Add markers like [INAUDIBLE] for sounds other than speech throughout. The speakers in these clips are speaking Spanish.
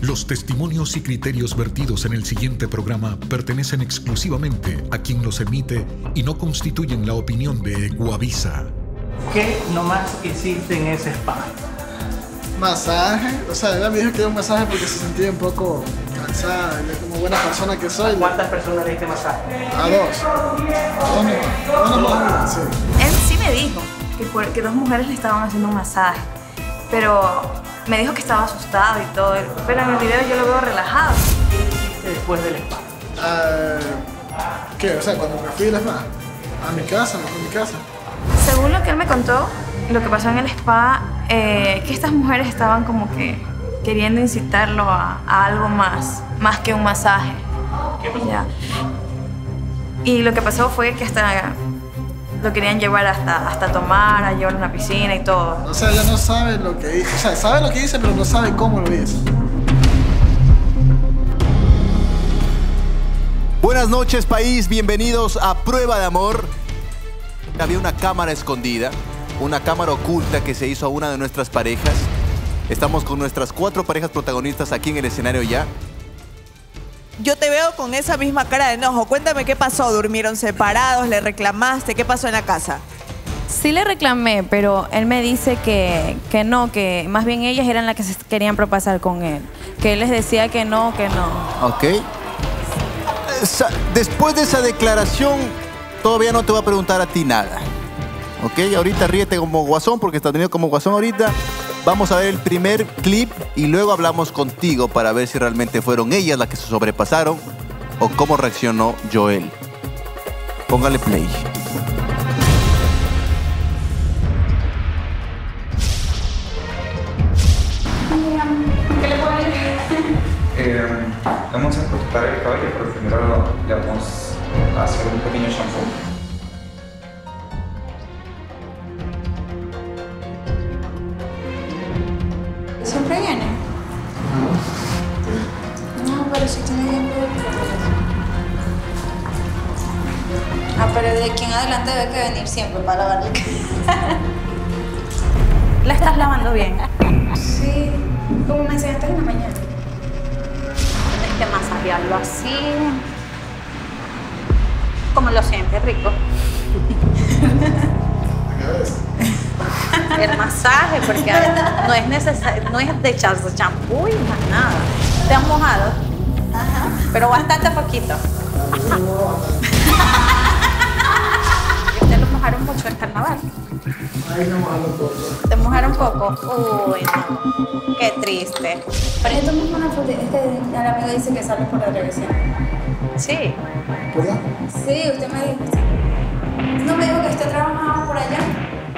Los testimonios y criterios vertidos en el siguiente programa pertenecen exclusivamente a quien los emite y no constituyen la opinión de Guavisa. ¿Qué nomás hiciste en ese spa? Masaje, o sea, ella me dijo que era un masaje porque se sentía un poco cansada, y como buena persona que soy. ¿Cuántas personas le diste masaje? A dos. A dos, dos sí. Él sí me dijo que, que dos mujeres le estaban haciendo un masaje, pero me dijo que estaba asustado y todo, pero en el video yo lo veo relajado. ¿Qué hiciste después del spa? Ah, ¿Qué? O sea, cuando me fui la spa, a mi casa, fui a mi casa. Según lo que él me contó, lo que pasó en el spa, eh, que estas mujeres estaban como que queriendo incitarlo a, a algo más, más que un masaje. Ya. Y lo que pasó fue que hasta lo querían llevar hasta, hasta tomar, a llevar a una piscina y todo. O sea, ella no sabe lo que hice. O sea, sabe lo que hice, pero no sabe cómo lo hice. Buenas noches país, bienvenidos a Prueba de Amor. Había una cámara escondida, una cámara oculta que se hizo a una de nuestras parejas. Estamos con nuestras cuatro parejas protagonistas aquí en el escenario ya. Yo te veo con esa misma cara de enojo. Cuéntame qué pasó. ¿Durmieron separados? ¿Le reclamaste? ¿Qué pasó en la casa? Sí le reclamé, pero él me dice que, que no, que más bien ellas eran las que se querían propasar con él. Que él les decía que no, que no. Ok. Después de esa declaración, todavía no te voy a preguntar a ti nada. Ok, ahorita ríete como guasón porque estás teniendo como guasón ahorita. Vamos a ver el primer clip y luego hablamos contigo para ver si realmente fueron ellas las que se sobrepasaron o cómo reaccionó Joel. Póngale play. Eh, vamos a cortar el cabello, pero primero le vamos a hacer un pequeño shampoo. Adelante debe que venir siempre para cabello. [LAUGHS] ¿La estás lavando bien? Sí, como me enseñaste en la mañana. Tienes que masajearlo así. Como lo sientes, rico. [LAUGHS] El masaje, porque no es necesario, no es de echarse champú y más nada. Te han mojado, pero bastante poquito. Mojaron mucho en carnaval. Ahí me mojando un poco. Te mojaron poco. Uy, no. Qué triste. Pero yo tomé una foto, es que el amigo dice que sale por la televisión. Sí. ¿Verdad? Sí, usted me dijo, sí. No me dijo que usted trabajaba por allá.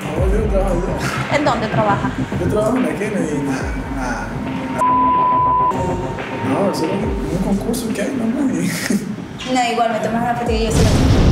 No, yo no trabajo allá. ¿En dónde trabaja? Yo trabajo en la Kennedy, en la... la- la- No, eso es un concurso que hay, no me No, igual me tomé una foto y yo se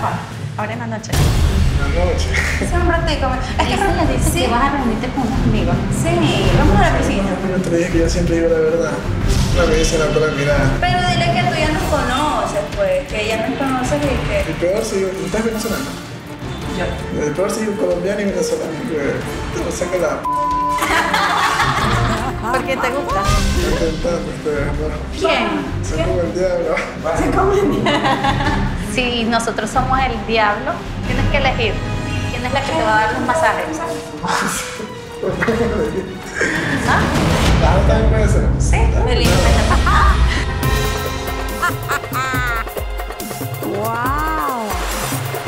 no te. Ahora en la noche. La noche. Sí, un ratico. Es que le dice sí, que vas a reunirte con unos amigos. Sí, vamos a la piscina. Pero te dije que yo siempre digo la verdad. La vez en la pura mirada. Pero dile que tú ya nos conoces, pues, que ya nos conoces y que... El peor si ¿tú estás venezolano? El peor si colombiano y venezolano. que Te lo saca la. [LAUGHS] ¿Por qué te gusta? intentando este amor. ¿Quién? Se como el diablo. Si nosotros somos el diablo, tienes que elegir quién es la que te va a dar los masajes. [LAUGHS] ¿Ah? También puede ser. Sí, Feliz.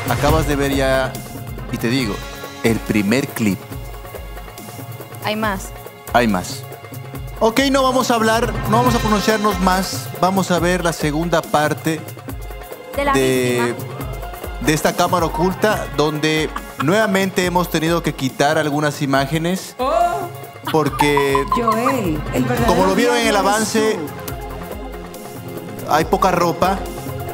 Acabas de ver ya, y te digo, el primer clip. Hay más. Hay más. Ok, no vamos a hablar, no vamos a pronunciarnos más. Vamos a ver la segunda parte De la de, esta cámara oculta, donde nuevamente hemos tenido que quitar algunas imágenes. Porque, Joel, el verdadero como lo vieron en el avance, hay poca ropa.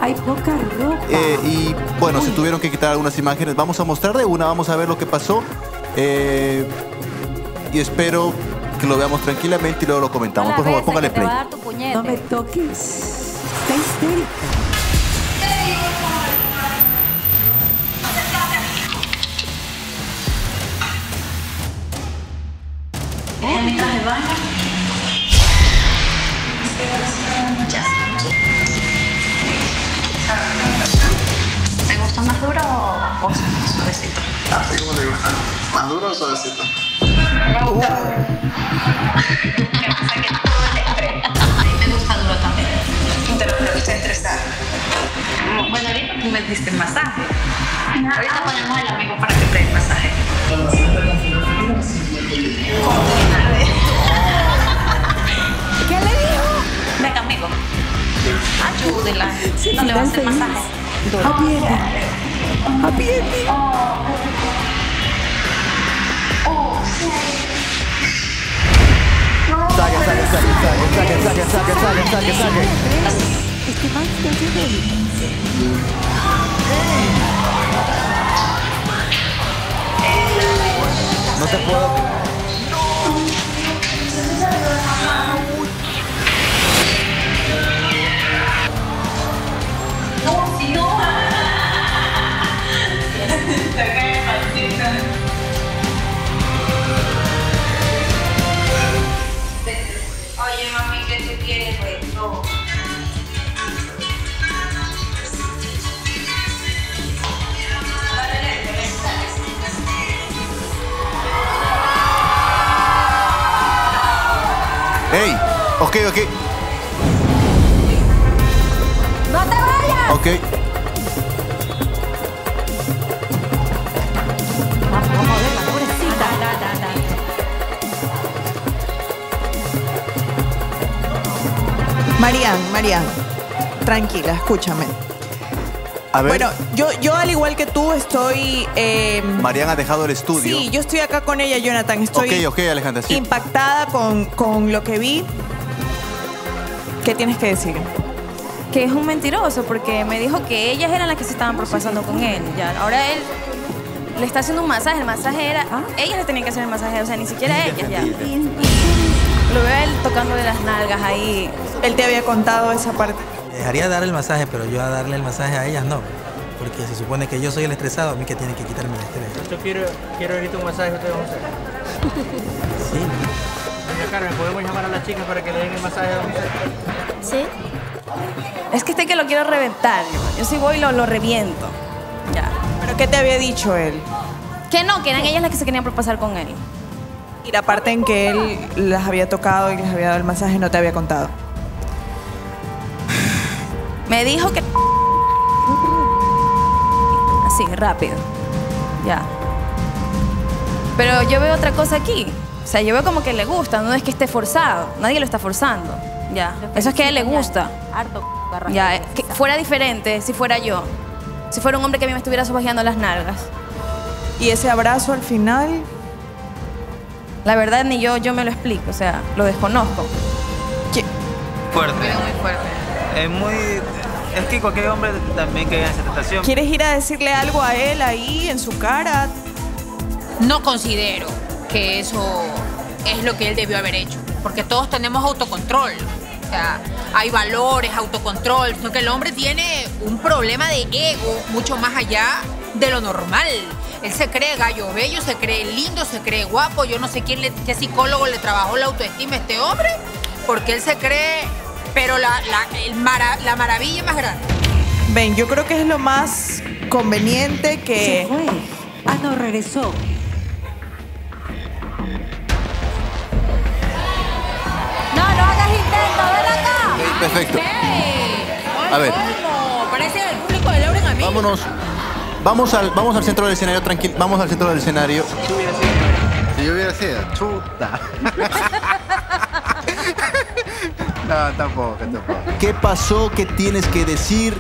Hay poca ropa. eh, y bueno, se tuvieron que quitar algunas imágenes. Vamos a mostrar de una, vamos a ver lo que pasó. Eh, y espero que lo veamos tranquilamente y luego lo comentamos. Por favor, póngale play. No me toques. Está histérica. O, o suavecito? Así como le gusta. ¿Más duro o suavecito? Me gusta duro. Que todo el estrés. A mí me gusta duro también. Pero me gusta estresar. Bueno, ahorita tú me diste el masaje. Ahorita ponemos al amigo para que te dé el masaje. ¿Qué le dijo? Venga, amigo. Ayúdela. Sí, no le va a hacer masaje. Ending. Happy ending. Saque, saque, saque, saque, saque, saque, saque, saque, saque, saque. Este man está haciendo el- No te puedo. tiene pues, reto. ¡Ey! Ok, Marian, Marian, tranquila, escúchame. A ver, Bueno, yo, yo al igual que tú estoy... eh, Mariana ha dejado el estudio. sí, yo estoy acá con ella, Jonathan. Estoy ok, ok, Alejandra, sí. impactada con, con lo que vi. ¿Qué tienes que decir? que es un mentiroso porque me dijo que ellas eran las que se estaban propasando con él. Ya, ahora él le está haciendo un masaje. El masaje era. Ellas le tenían que hacer el masaje, o sea, ni siquiera ellas ya. Lo veo a él tocándole las nalgas ahí. Él te había contado esa parte. Dejaría dar el masaje, pero yo a darle el masaje a ellas no. Porque se supone que yo soy el estresado, a mí que tiene que quitarme el estrés. Yo quiero, quiero ahorita un masaje, ustedes vamos a hacer. Sí. Doña Carmen, ¿podemos llamar a las chicas para que le den el masaje a don José? ¿Sí? Es que este que lo quiero reventar. Yo, yo si voy lo, lo reviento. Ya. ¿Pero qué te había dicho él? Que no, que eran ellas las que se querían propasar con él. Y la parte en que él las había tocado y les había dado el masaje no te había contado. Me dijo que. [LAUGHS] Así, rápido. Ya. Pero yo veo otra cosa aquí. O sea, yo veo como que le gusta, no es que esté forzado. Nadie lo está forzando. Ya. Eso es que a él le gusta. Harto Ya. Que fuera diferente si fuera yo. Si fuera un hombre que a mí me estuviera sobajeando las nalgas. Y ese abrazo al final, La verdad, ni yo, yo me lo explico. O sea, lo desconozco. Fuerte. muy fuerte. Es muy. Es que cualquier hombre también que en esa tentación. ¿quieres ir a decirle algo a él ahí en su cara? No considero que eso es lo que él debió haber hecho, porque todos tenemos autocontrol. O sea, hay valores, autocontrol, sino que el hombre tiene un problema de ego mucho más allá de lo normal. Él se cree gallo bello, se cree lindo, se cree guapo. Yo no sé quién le, qué psicólogo le trabajó la autoestima a este hombre, porque él se cree, pero la, la, el mara- la maravilla más grande. Ven, yo creo que es lo más conveniente Se que... fue. Ah, no, regresó. No, no hagas intento, ven acá. Perfecto. A ver. Parece el público de Lauren a mí. vámonos. Vamos al, vamos al centro del escenario, tranquilo. Vamos al centro del escenario. Si yo hubiera sido, chuta. [LAUGHS] [LAUGHS] no, tampoco, tampoco. ¿Qué pasó? ¿Qué tienes que decir?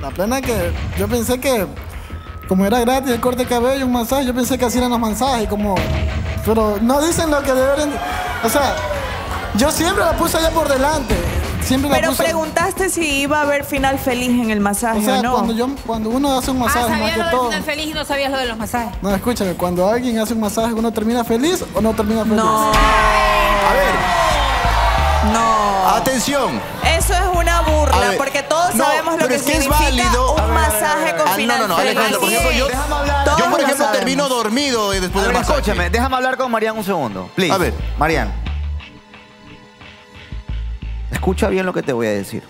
La plena que yo pensé que como era gratis el corte de cabello, un masaje, yo pensé que así eran los masajes, como... Pero no dicen lo que deberían... O sea, yo siempre la puse allá por delante. siempre la Pero puse- preguntaste si iba a haber final feliz en el masaje O sea, o no. cuando, yo, cuando uno hace un Ah, masaje, más sabías que lo del todo. final feliz y no sabías lo de los masajes. No, escúchame, cuando alguien hace un masaje, ¿uno termina feliz o no termina feliz? No. No. atención. Eso es una A burla, ver, porque todos no, sabemos lo que es que es significa válido. un masaje con Ah, no, no, no. Alejandro, por ejemplo, yo, yo por lo ejemplo, termino dormido después A del ver, masaje. escúchame, déjame hablar con Marian un segundo. Please. A ver. Marian. Escucha bien lo que te voy a decir.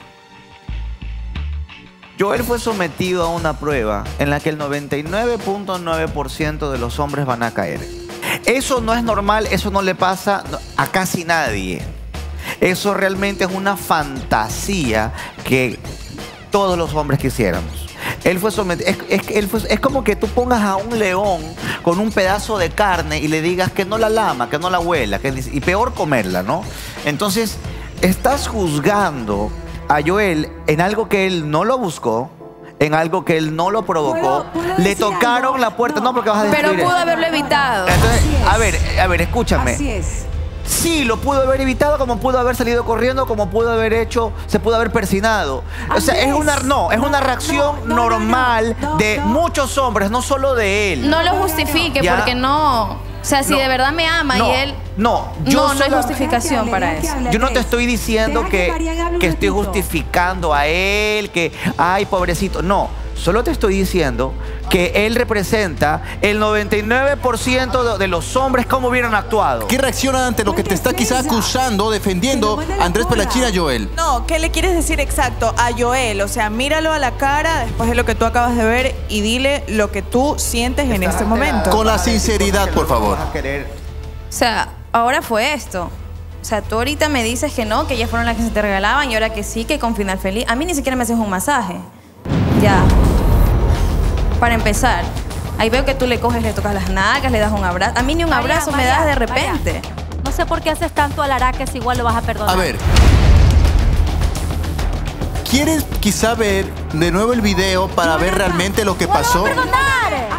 Joel fue sometido a una prueba en la que el 99.9% de los hombres van a caer. Eso no es normal, eso no le pasa a casi nadie. Eso realmente es una fantasía que todos los hombres quisiéramos. Él fue sometido. Es, es- él fue- es como que tú pongas a un león con un pedazo de carne y le digas que no la lama, que no la huela, que, y peor comerla, ¿no? Entonces, estás juzgando a Joel en algo que él no lo buscó, en algo que él no lo provocó. le tocaron la puerta, no, porque vas a Pero destruir pudo haberlo evitado. Entonces, a ver, a ver, escúchame. Así es. Sí, lo pudo haber evitado, como pudo haber salido corriendo, como pudo haber hecho, se pudo haber persinado. O sea, es una no, es No, una reacción no, no, no, normal no, no, de no. muchos hombres, no solo de él. No lo justifique Ya. porque no. O sea, si No. de verdad me ama no, y él. no, yo no, no hay justificación para eso. Yo no te estoy diciendo Deja que que, que estoy justificando a él, que, ay, pobrecito. No, solo te estoy diciendo que él representa el 99% de, los hombres como hubieran actuado. ¿Qué reacciona ante lo que te está quizá acusando, defendiendo Andrés Pelachina Joel? No, ¿qué le quieres decir exacto a Joel? O sea, míralo a la cara después de lo que tú acabas de ver y dile lo que tú sientes en este momento. Con la sinceridad, por favor. O sea, ahora fue esto. O sea, tú ahorita me dices que no, que ellas fueron las que se te regalaban y ahora que sí, que con final feliz. A mí ni siquiera me haces un masaje. Ya. Para empezar. Ahí veo que tú le coges, le tocas las nalgas, le das un abrazo. A mí ni un María, abrazo me das de María. repente. No sé por qué haces tanto alará si igual lo vas a perdonar. A ver. ¿Quieres quizá ver de nuevo el video para ver realmente lo que pasó? A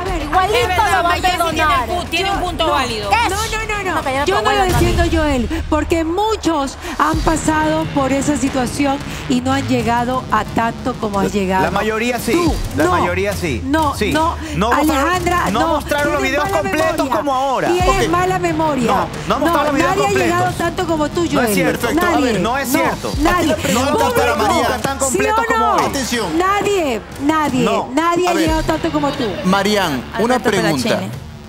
ver, igualito Es verdad, lo va a tiene perdonar. un punto válido. Eso. No, no, no, no. No, Yo no lo defiendo, Joel, porque muchos han pasado por esa situación y no han llegado a tanto como has llegado. La mayoría sí. Tú, la no. mayoría sí. No, sí. no. mostraron- Alejandra, no, no. mostraron los videos completos memoria. como ahora. Tienes mala memoria. No, no mostraron los videos nadie ha completos. llegado tanto como tú, Joel. No es cierto. Perfecto. A Nadie. ver, no es cierto. Nadie. Pregunta Público. para María, tan ¿Sí completos como no? Atención. Nadie, nadie, No. nadie ha llegado tanto como tú. Marian, una pregunta.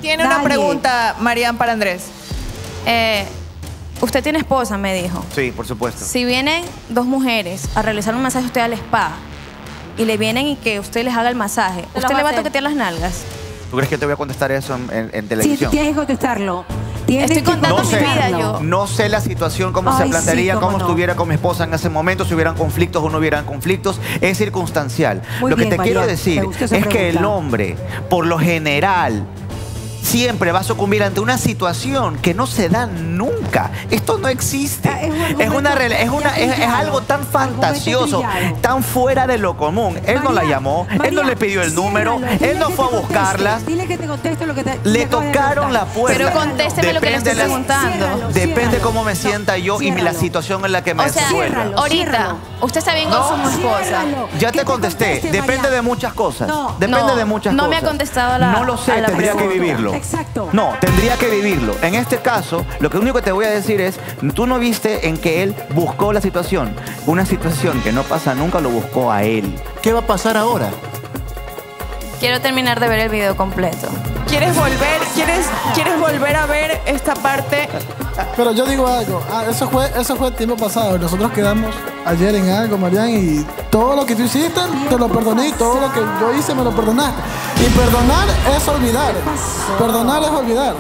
Tiene una pregunta, Marian, para Andrés. Eh, usted tiene esposa, me dijo. Sí, por supuesto. Si vienen dos mujeres a realizar un masaje a usted al spa y le vienen y que usted les haga el masaje, ¿usted va le va a toquetear las nalgas? ¿Tú crees que te voy a contestar eso en, en- en Sí, televisión? tienes que contestarlo. Tienes Estoy contando No sé, mi vida, yo. no sé la situación, cómo se sí, plantearía, cómo cómo no. estuviera con mi esposa en ese momento, si hubieran conflictos o no hubieran conflictos, es circunstancial. Muy lo que te quiero decir es que el hombre, por lo general, siempre va a sucumbir ante una situación que no se da nunca. Esto no existe. Ah, es un Es, argumento una, es, una, es, es trillado. algo tan fantasioso, tan fuera de lo común. Él no la María, llamó, él no le pidió el número, él no fue a buscarla. Dile que te conteste lo que te Le tocaron la puerta. Pero contésteme lo que le estoy Depende de la- preguntando. Depende cómo me sienta yo y la situación en la que me O sea, ciérralo. ahorita, usted está bien con No, su esposa. Ciérralo. Ya te contesté, conteste, depende María. de muchas cosas. No. Depende No, de muchas no cosas. me ha contestado la- No lo sé, tendría que pregunta. Vivirlo. Exacto. No, tendría que vivirlo. En este caso, lo que único que te voy a decir es, tú no viste en que él buscó la situación. Una situación que no pasa nunca lo buscó a él. ¿Qué va a pasar ahora? Quiero terminar de ver el video completo. ¿Quieres volver, quieres, quieres volver a ver esta parte? Pero yo digo algo, ah, eso fue, eso fue el tiempo pasado. Nosotros quedamos ayer en algo, Marian, y todo lo que tú hiciste, te lo perdoné, y todo lo que yo hice, me lo perdonaste. Y perdonar es olvidar. Perdonar es olvidar.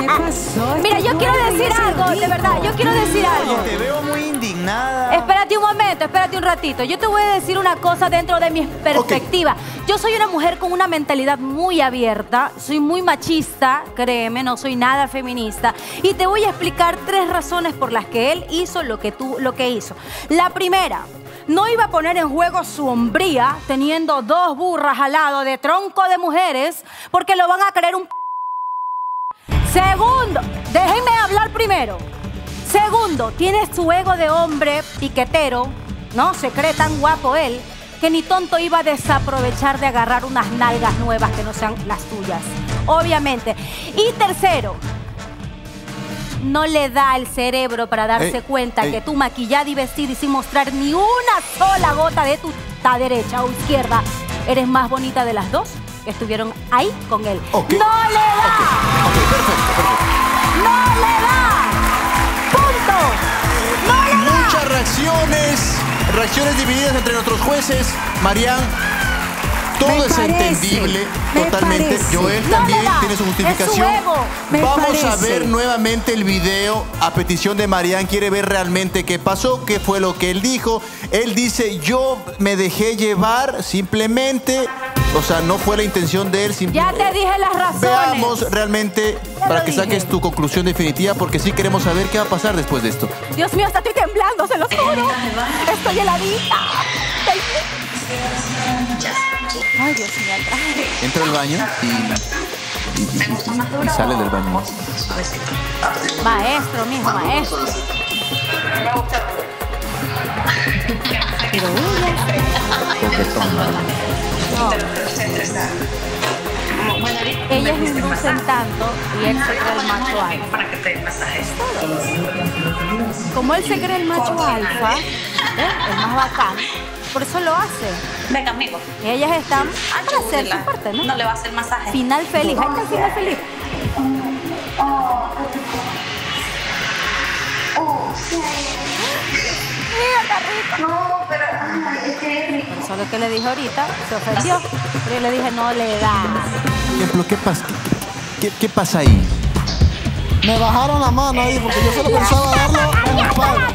¿Qué pasó? Mira, yo quiero decir algo, de verdad, yo quiero decir algo. Te veo muy indignada. Espérate un momento, espérate un ratito. Yo te voy a decir una cosa dentro de mi perspectiva. Yo soy una mujer con una mentalidad muy abierta, soy muy machista, créeme, no soy nada feminista. Y te voy a explicar tres razones por las que él hizo lo que, tú, lo que hizo. La primera, no iba a poner en juego su hombría teniendo dos burras al lado de tronco de mujeres porque lo van a creer un... Segundo, déjenme hablar primero. Segundo, tiene su ego de hombre piquetero, ¿no? Se cree tan guapo él que ni tonto iba a desaprovechar de agarrar unas nalgas nuevas que no sean las tuyas. Obviamente. Y tercero, no le da el cerebro para darse Ey, cuenta ey. que tú maquillada y vestida y sin mostrar ni una sola gota de tu ta derecha o izquierda, eres más bonita de las dos que estuvieron ahí con él. Ok. ¡No le da! ¡No le da! ¡Punto! ¡No le da! Muchas reacciones, reacciones divididas entre nuestros jueces. Marian, todo Me es parece, entendible me totalmente. parece. Joel también da, tiene su es su justificación. Vamos a ver nuevamente el video a petición de Marian. Quiere ver realmente qué pasó, qué fue lo que él dijo. Él dice, yo me dejé llevar simplemente. O sea, no fue la intención de él. Ya te dije las razones. Veamos realmente Ya para que dije. saques tu conclusión definitiva porque sí queremos saber qué va a pasar después de esto. Dios mío, hasta estoy temblando, se los juro. Estoy heladita. Ay, Dios mío, el traje. Entra al baño y, y- y- y sale del baño. Maestro, mijo, maestro. Pero Ellas inducen tanto y él se cree el macho alfa. Como él se cree el macho alfa, ¿eh? el más bacán, por eso lo hace. Ven conmigo. Y ellas están para hacer su parte, ¿no? No le va a hacer masaje. Final feliz. Ahí está el final feliz. Mira, está rico. No, pero Eso es lo que le dije ahorita, se ofendió. Pero yo le dije, no le da. Por ejemplo, ¿qué pasa, qué, qué- qué pasa ahí? Me bajaron la mano ahí porque yo solo pensaba darlo en la espalda.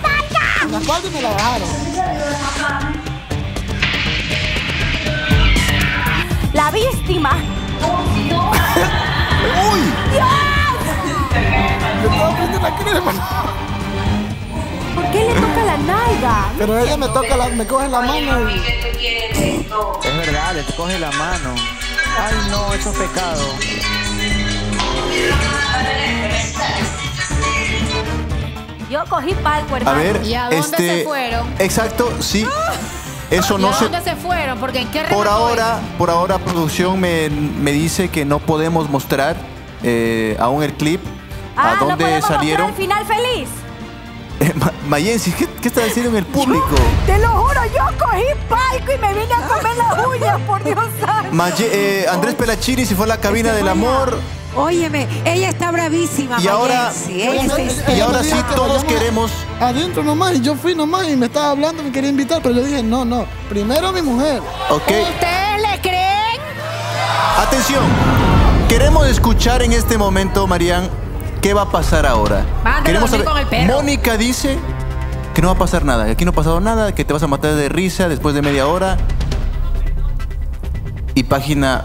En la espalda y me la bajaron. La víctima. ¡Uy! Yo estaba viendo la crema. ¿Por qué le toca la nalga? Pero ella me toca la, me coge la mano y. Es verdad, le coge la mano. Ay, no, eso es pecado. Yo cogí palco, A hermano. ver, ¿Y a dónde este, se fueron? Exacto, sí. Eso ¿Y no se. dónde se fueron? Porque en qué Por ahora, por ahora, producción me, me dice que no podemos mostrar eh, aún el clip Ah, a no dónde mostrar salieron. el final feliz. Ma- Mayensi, ¿qué, qué está diciendo en el público? Te lo juro, yo cogí palco y me vine a comer las uñas, por Dios santo. Maye- eh, Andrés Pelachiri se fue a la cabina del amor. Óyeme, ella está bravísima, Y ahora- Mayensi, ella está Y ahora sí, todos queremos. Adentro nomás, y yo fui nomás y me estaba hablando, me quería invitar, pero yo dije, no, no, primero mi mujer. ¿Ustedes le creen? Atención. Queremos escuchar en este momento, Marian, qué va a pasar ahora. Queremos dormir con el perro. Mónica dice que no va a pasar nada, que aquí no ha pasado nada, que te vas a matar de risa después de media hora. Y página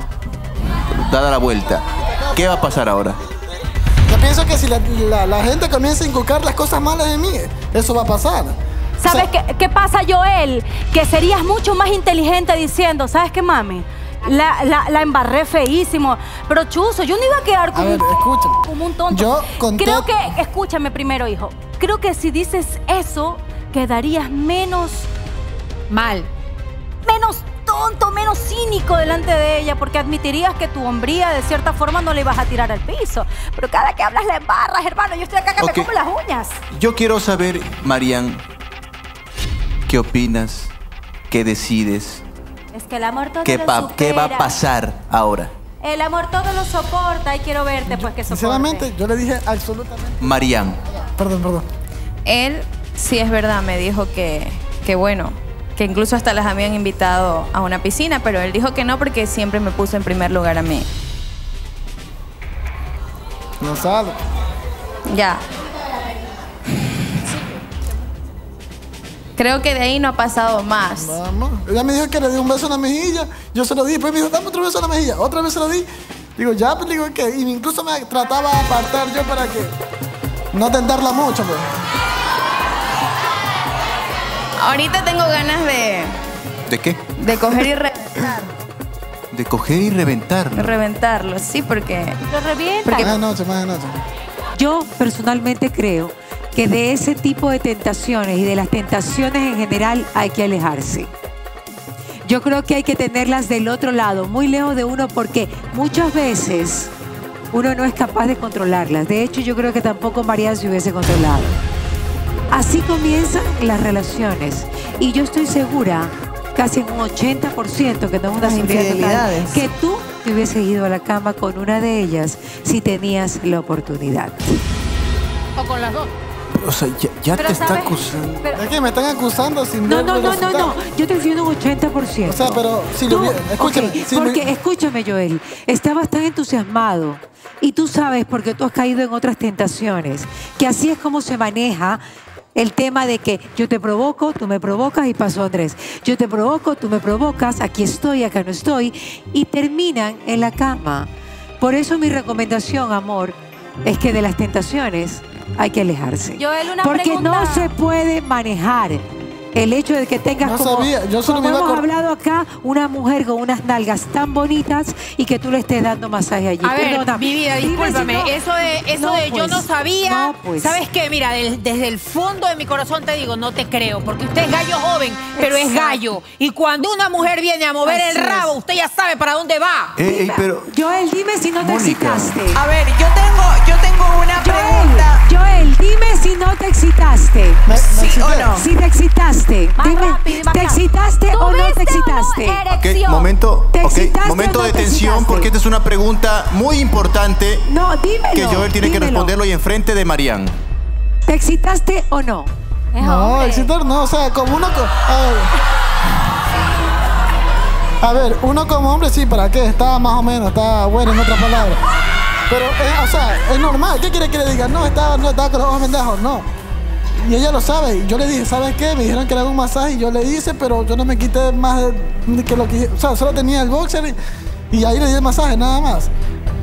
dada la vuelta. ¿Qué va a pasar ahora? Yo pienso que si la, la- la gente comienza a inculcar las cosas malas de mí, eso va a pasar. ¿Sabes qué, qué pasa, Joel? Que serías mucho más inteligente diciendo, ¿sabes qué, mami? La, la, la embarré feísimo. Pero chuzo, yo no iba a quedar como, A ver, un, como un tonto. Yo con Creo que, escúchame primero, hijo. Creo que si dices eso, quedarías menos, Mal. menos tonto, menos cínico delante de ella, porque admitirías que tu hombría de cierta forma no le ibas a tirar al piso. Pero cada que hablas la embarras, hermano. Yo estoy acá que me como las uñas. Yo quiero saber, Marian, ¿qué opinas? ¿Qué decides? Es que el amor todo ¿Qué, lo qué va a pasar ahora? El amor todo lo soporta y quiero verte, pues que soporte. Sinceramente, yo le dije absolutamente. Marian. Perdón, perdón. Él, sí es verdad, me dijo que, que bueno, que incluso hasta las habían invitado a una piscina, pero él dijo que no porque siempre me puso en primer lugar a mí. No sale. Ya. Creo que de ahí no ha pasado más. Vamos. Ella me dijo que le di un beso en la mejilla. Yo se lo di. Después me dijo, dame otro beso en la mejilla. Otra vez se lo di. Digo, ya, pues digo que. Incluso me trataba de apartar yo para que no tentarla mucho, pues. Ahorita tengo ganas de, ¿De qué? de coger y [COUGHS] reventar, De coger y reventar. reventarlo, sí, porque... Lo revienta. Más de noche, más de noche. Yo personalmente creo que de ese tipo de tentaciones y de las tentaciones en general hay que alejarse. Yo creo que hay que tenerlas del otro lado, muy lejos de uno, porque muchas veces uno no es capaz de controlarlas. De hecho, yo creo que tampoco María se hubiese controlado. Así comienzan las relaciones. Y yo estoy segura, casi en un 80%, que no es una Las seguridad que tú te hubieses ido a la cama con una de ellas si tenías la oportunidad. O con las dos. O sea, ya, ya Pero te está ¿sabes? acusando. Es que me están acusando sin No, ver no, no, no, no. Yo te estoy diciendo un 80%. O sea, pero si lo Tú- hubiera- escúchame, ok, si me- porque escúchame, Joel. Estabas tan entusiasmado y tú sabes, porque tú has caído en otras tentaciones, que así es como se maneja el tema de que yo te provoco, tú me provocas y pasó Andrés. Yo te provoco, tú me provocas, aquí estoy, acá no estoy, y terminan en la cama. Por eso mi recomendación, amor, es que de las tentaciones hay que alejarse. Joel, una Porque no se puede manejar el hecho de que tengas No como, sabía, yo solo como me iba hemos hablado acá, una mujer con unas nalgas tan bonitas y que tú le estés dando masaje allí. A ver, Perdona, mi vida, si discúlpame. no- eso de, eso No, de yo pues. no sabía. No, pues. ¿Sabes qué? Mira, del- desde el fondo de mi corazón te digo, no te creo. Porque usted es gallo joven, pero es gallo. Y cuando una mujer viene a mover Así el rabo, es. usted ya sabe para dónde va. Ey, ey, pero. Joel, dime si no te Mónica. excitaste. A ver, yo tengo, yo tengo una pregunta. Joel, Joel, dime si no te excitaste. Me- me ¿Sí excité. o no? Si te excitaste. Más Dime, rápido, más ¿te excitaste o no te ¿Tuviste excitaste? no momento, ¿Te ok, excitaste momento o no de te tensión excitaste? porque esta es una pregunta muy importante No, dímelo. que Joel tiene que responderlo y enfrente de Marian. ¿Te excitaste o no? Es No, hombre. excitar no, o sea, como uno... co- A ver. Uno como hombre sí, ¿para qué? Está más o menos, está bueno en otras palabras. Pero, eh, o sea, es normal. ¿Qué quiere que le diga? No, estaba, no, estaba con los ojos pendejos, no. Y ella lo sabe. Y yo le dije, ¿sabes qué? Me dijeron que le haga un masaje y yo le hice, pero yo no me quité más de que lo que... O sea, solo tenía el boxer y, y ahí le di el masaje, nada más.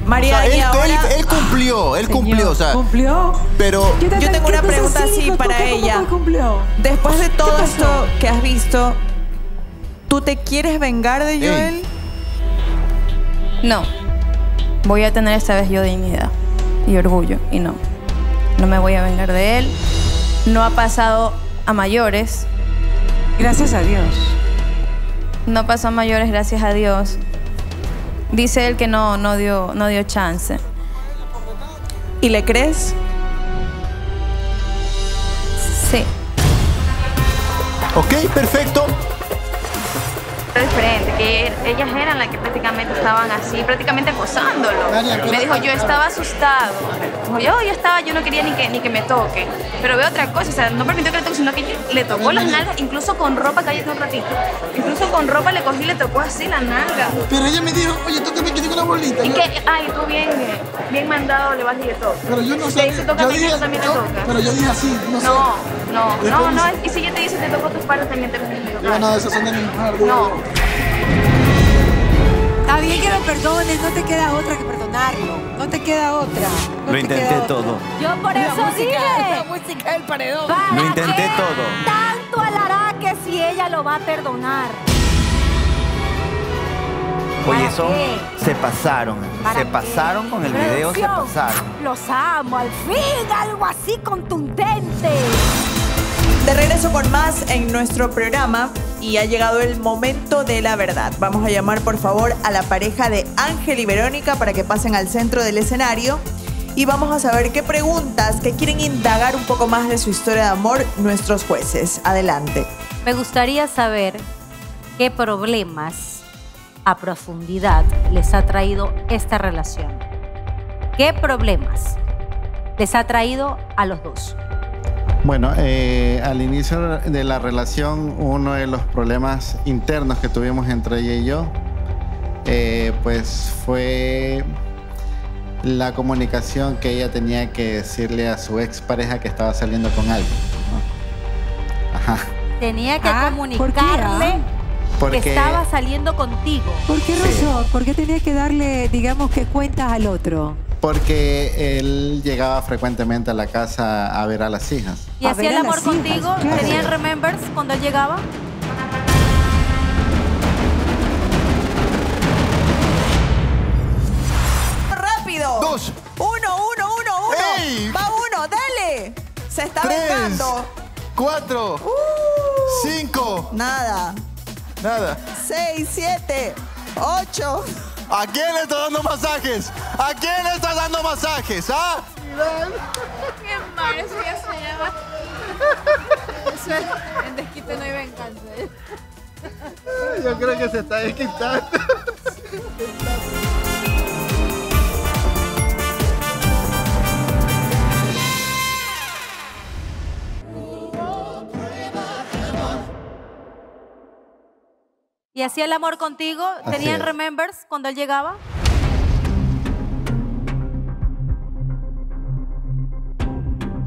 O María, y él, ahora él- él cumplió, él cumplió, o sea, ¿Cumplió? pero te- Yo tengo ¿qué una pregunta así para ella. cumplió? después de todo esto que has visto, ¿tú te quieres vengar de Joel? No. Voy a tener esta vez yo dignidad y orgullo. Y no. No me voy a vengar de él. No ha pasado a mayores. Gracias a Dios. No pasó a mayores, gracias a Dios. Dice él que no, no, dio, no dio chance. ¿Y le crees? Sí. ok, perfecto. Diferente, que ellas eran las que prácticamente estaban así, prácticamente acosándolo. Me dijo, yo estaba asustado. Dijo, yo, yo estaba, yo no quería ni que, ni que me toque. Pero veo otra cosa, o sea, no permitió que le toque, sino que le tocó las nalgas, incluso con ropa, cállate un ratito. Incluso con ropa le cogí y le tocó así las nalgas. Pero ella me dijo, oye, tócame que tengo una bolita. Y Yo- que, ay, tú bien, bien mandado le vas y le toca. Pero yo no sé. Yo dije, yo pero yo dije así, no sé. No, no, no, y si ella te dice, te tocó tus partes, también te tienes que Yo tocar. no, esas son de mi mujer. No. yo. Está bien que lo perdones, no te queda otra que perdonarlo. No te queda otra. No Lo te intenté todo. Yo por eso dije. música del paredón. ¿para Lo intenté qué todo. Tanto alará que si ella lo va a perdonar. Oye, ¿Para son, qué? se pasaron, ¿Para se qué? pasaron con el video, se pasaron. Los amo, al fin algo así contundente. De regreso con más en nuestro programa y ha llegado el momento de la verdad. Vamos a llamar por favor a la pareja de Ángel y Verónica para que pasen al centro del escenario y vamos a saber qué preguntas que quieren indagar un poco más de su historia de amor nuestros jueces. Adelante. Me gustaría saber qué problemas a profundidad les ha traído esta relación. ¿Qué problemas les ha traído a los dos? Bueno, eh, al inicio de la relación, uno de los problemas internos que tuvimos entre ella y yo, eh, pues fue la comunicación que ella tenía que decirle a su expareja que estaba saliendo con alguien. ¿no? Ajá. Tenía que Ah, ¿por qué, comunicarle? Porque que estaba saliendo contigo. ¿Por qué razón? ¿Por qué tenía que darle, digamos, que cuentas al otro? Porque él llegaba frecuentemente a la casa a ver a las hijas. ¿Y hacía el a amor hijas, contigo? claro. ¿Tenían remembers cuando él llegaba? ¡Rápido! Dos. Uno, uno, uno, uno. ¡Ey! Va uno, dale. Se está contando. cuatro, cinco. Nada. Nada. Seis, siete, ocho. ¿A quién le está dando masajes? ¿A quién le está dando masajes? ¿Ah? Qué mal, eso ya se llama. Eso es en desquite no hay venganza. Yo creo que se está desquitando. [LAUGHS] ¿Y hacía el amor contigo? Así ¿Tenían es. remembers cuando él llegaba?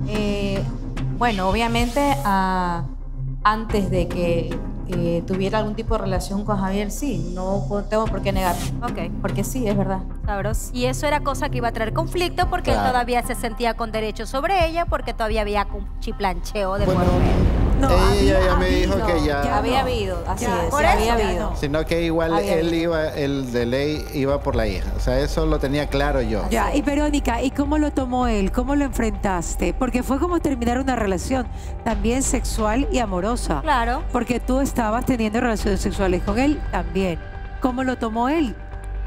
Eh, bueno, obviamente ah, antes de que eh, tuviera algún tipo de relación con Javier, sí, no tengo por qué negar. Ok. Porque sí, es verdad. Sabros. Y eso era cosa que iba a traer conflicto porque él todavía se sentía con derecho sobre ella porque todavía había chiplancheo de por medio. Ella ya me dijo que ya. había habido, así Ya, es, por había eso. habido. Sino que igual Había él habido. iba, el de ley iba por la hija. O sea, eso lo tenía claro yo. Ya, y Verónica, ¿y cómo lo tomó él? ¿Cómo lo enfrentaste? Porque fue como terminar una relación también sexual y amorosa. Claro. Porque tú estabas teniendo relaciones sexuales con él también. ¿Cómo lo tomó él?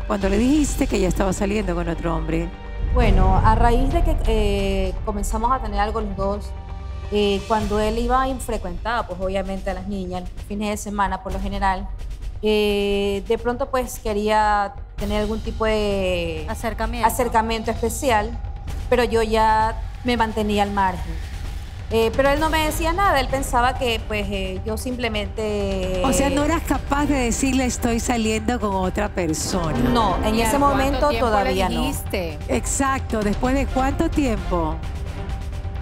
Cuando le dijiste que ya estaba saliendo con otro hombre. Bueno, a raíz de que eh, comenzamos a tener algo los dos, eh, cuando él iba y frecuentaba, pues obviamente a las niñas, fines de semana por lo general, eh, de pronto pues quería tener algún tipo de acercamiento, acercamiento especial, pero yo ya me mantenía al margen. Eh, pero él no me decía nada, él pensaba que pues eh, yo simplemente... O sea, no eras capaz de decirle estoy saliendo con otra persona. No, en ¿Y ese momento todavía no. Exacto, ¿después de cuánto tiempo?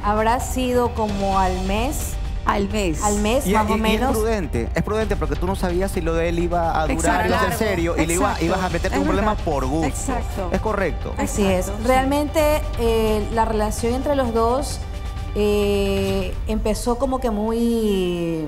Habrá sido como al mes. Al mes. Al mes, Y, más y- o y menos. es prudente, es prudente porque tú no sabías si lo de él iba a durar, iba a ser serio y le iba, ibas a meterte un problema por gusto. Exacto. Es correcto. Así es. Realmente eh, la relación entre los dos eh, empezó como que muy... eh,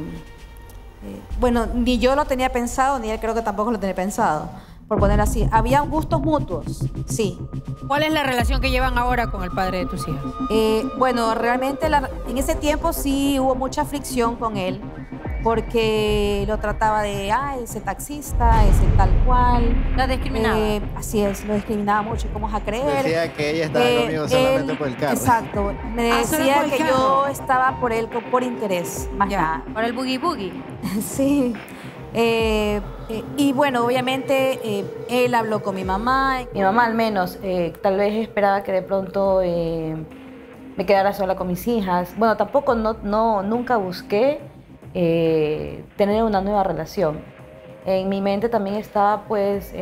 bueno, ni yo lo tenía pensado, ni él creo que tampoco lo tenía pensado, por poner así. Había gustos mutuos, sí. ¿Cuál es la relación que llevan ahora con el padre de tus hijas? Eh, bueno, realmente la- en ese tiempo sí hubo mucha fricción con él, porque lo trataba de, ah, ese taxista, ese tal cual. Lo discriminaba. Eh, así es, lo discriminaba mucho, ¿cómo vas a creer? Decía que ella estaba Eh, conmigo él- solamente por el carro. Exacto, me Ah, decía que yo estaba por él por interés, más nada. Por el boogie boogie. [LAUGHS] sí. Eh, eh, y bueno, obviamente eh, él habló con mi mamá. Mi mamá al menos, tal vez esperaba que de pronto me quedara sola con mis hijas. Bueno, tampoco no, no, nunca busqué tener una nueva relación. En mi mente también estaba pues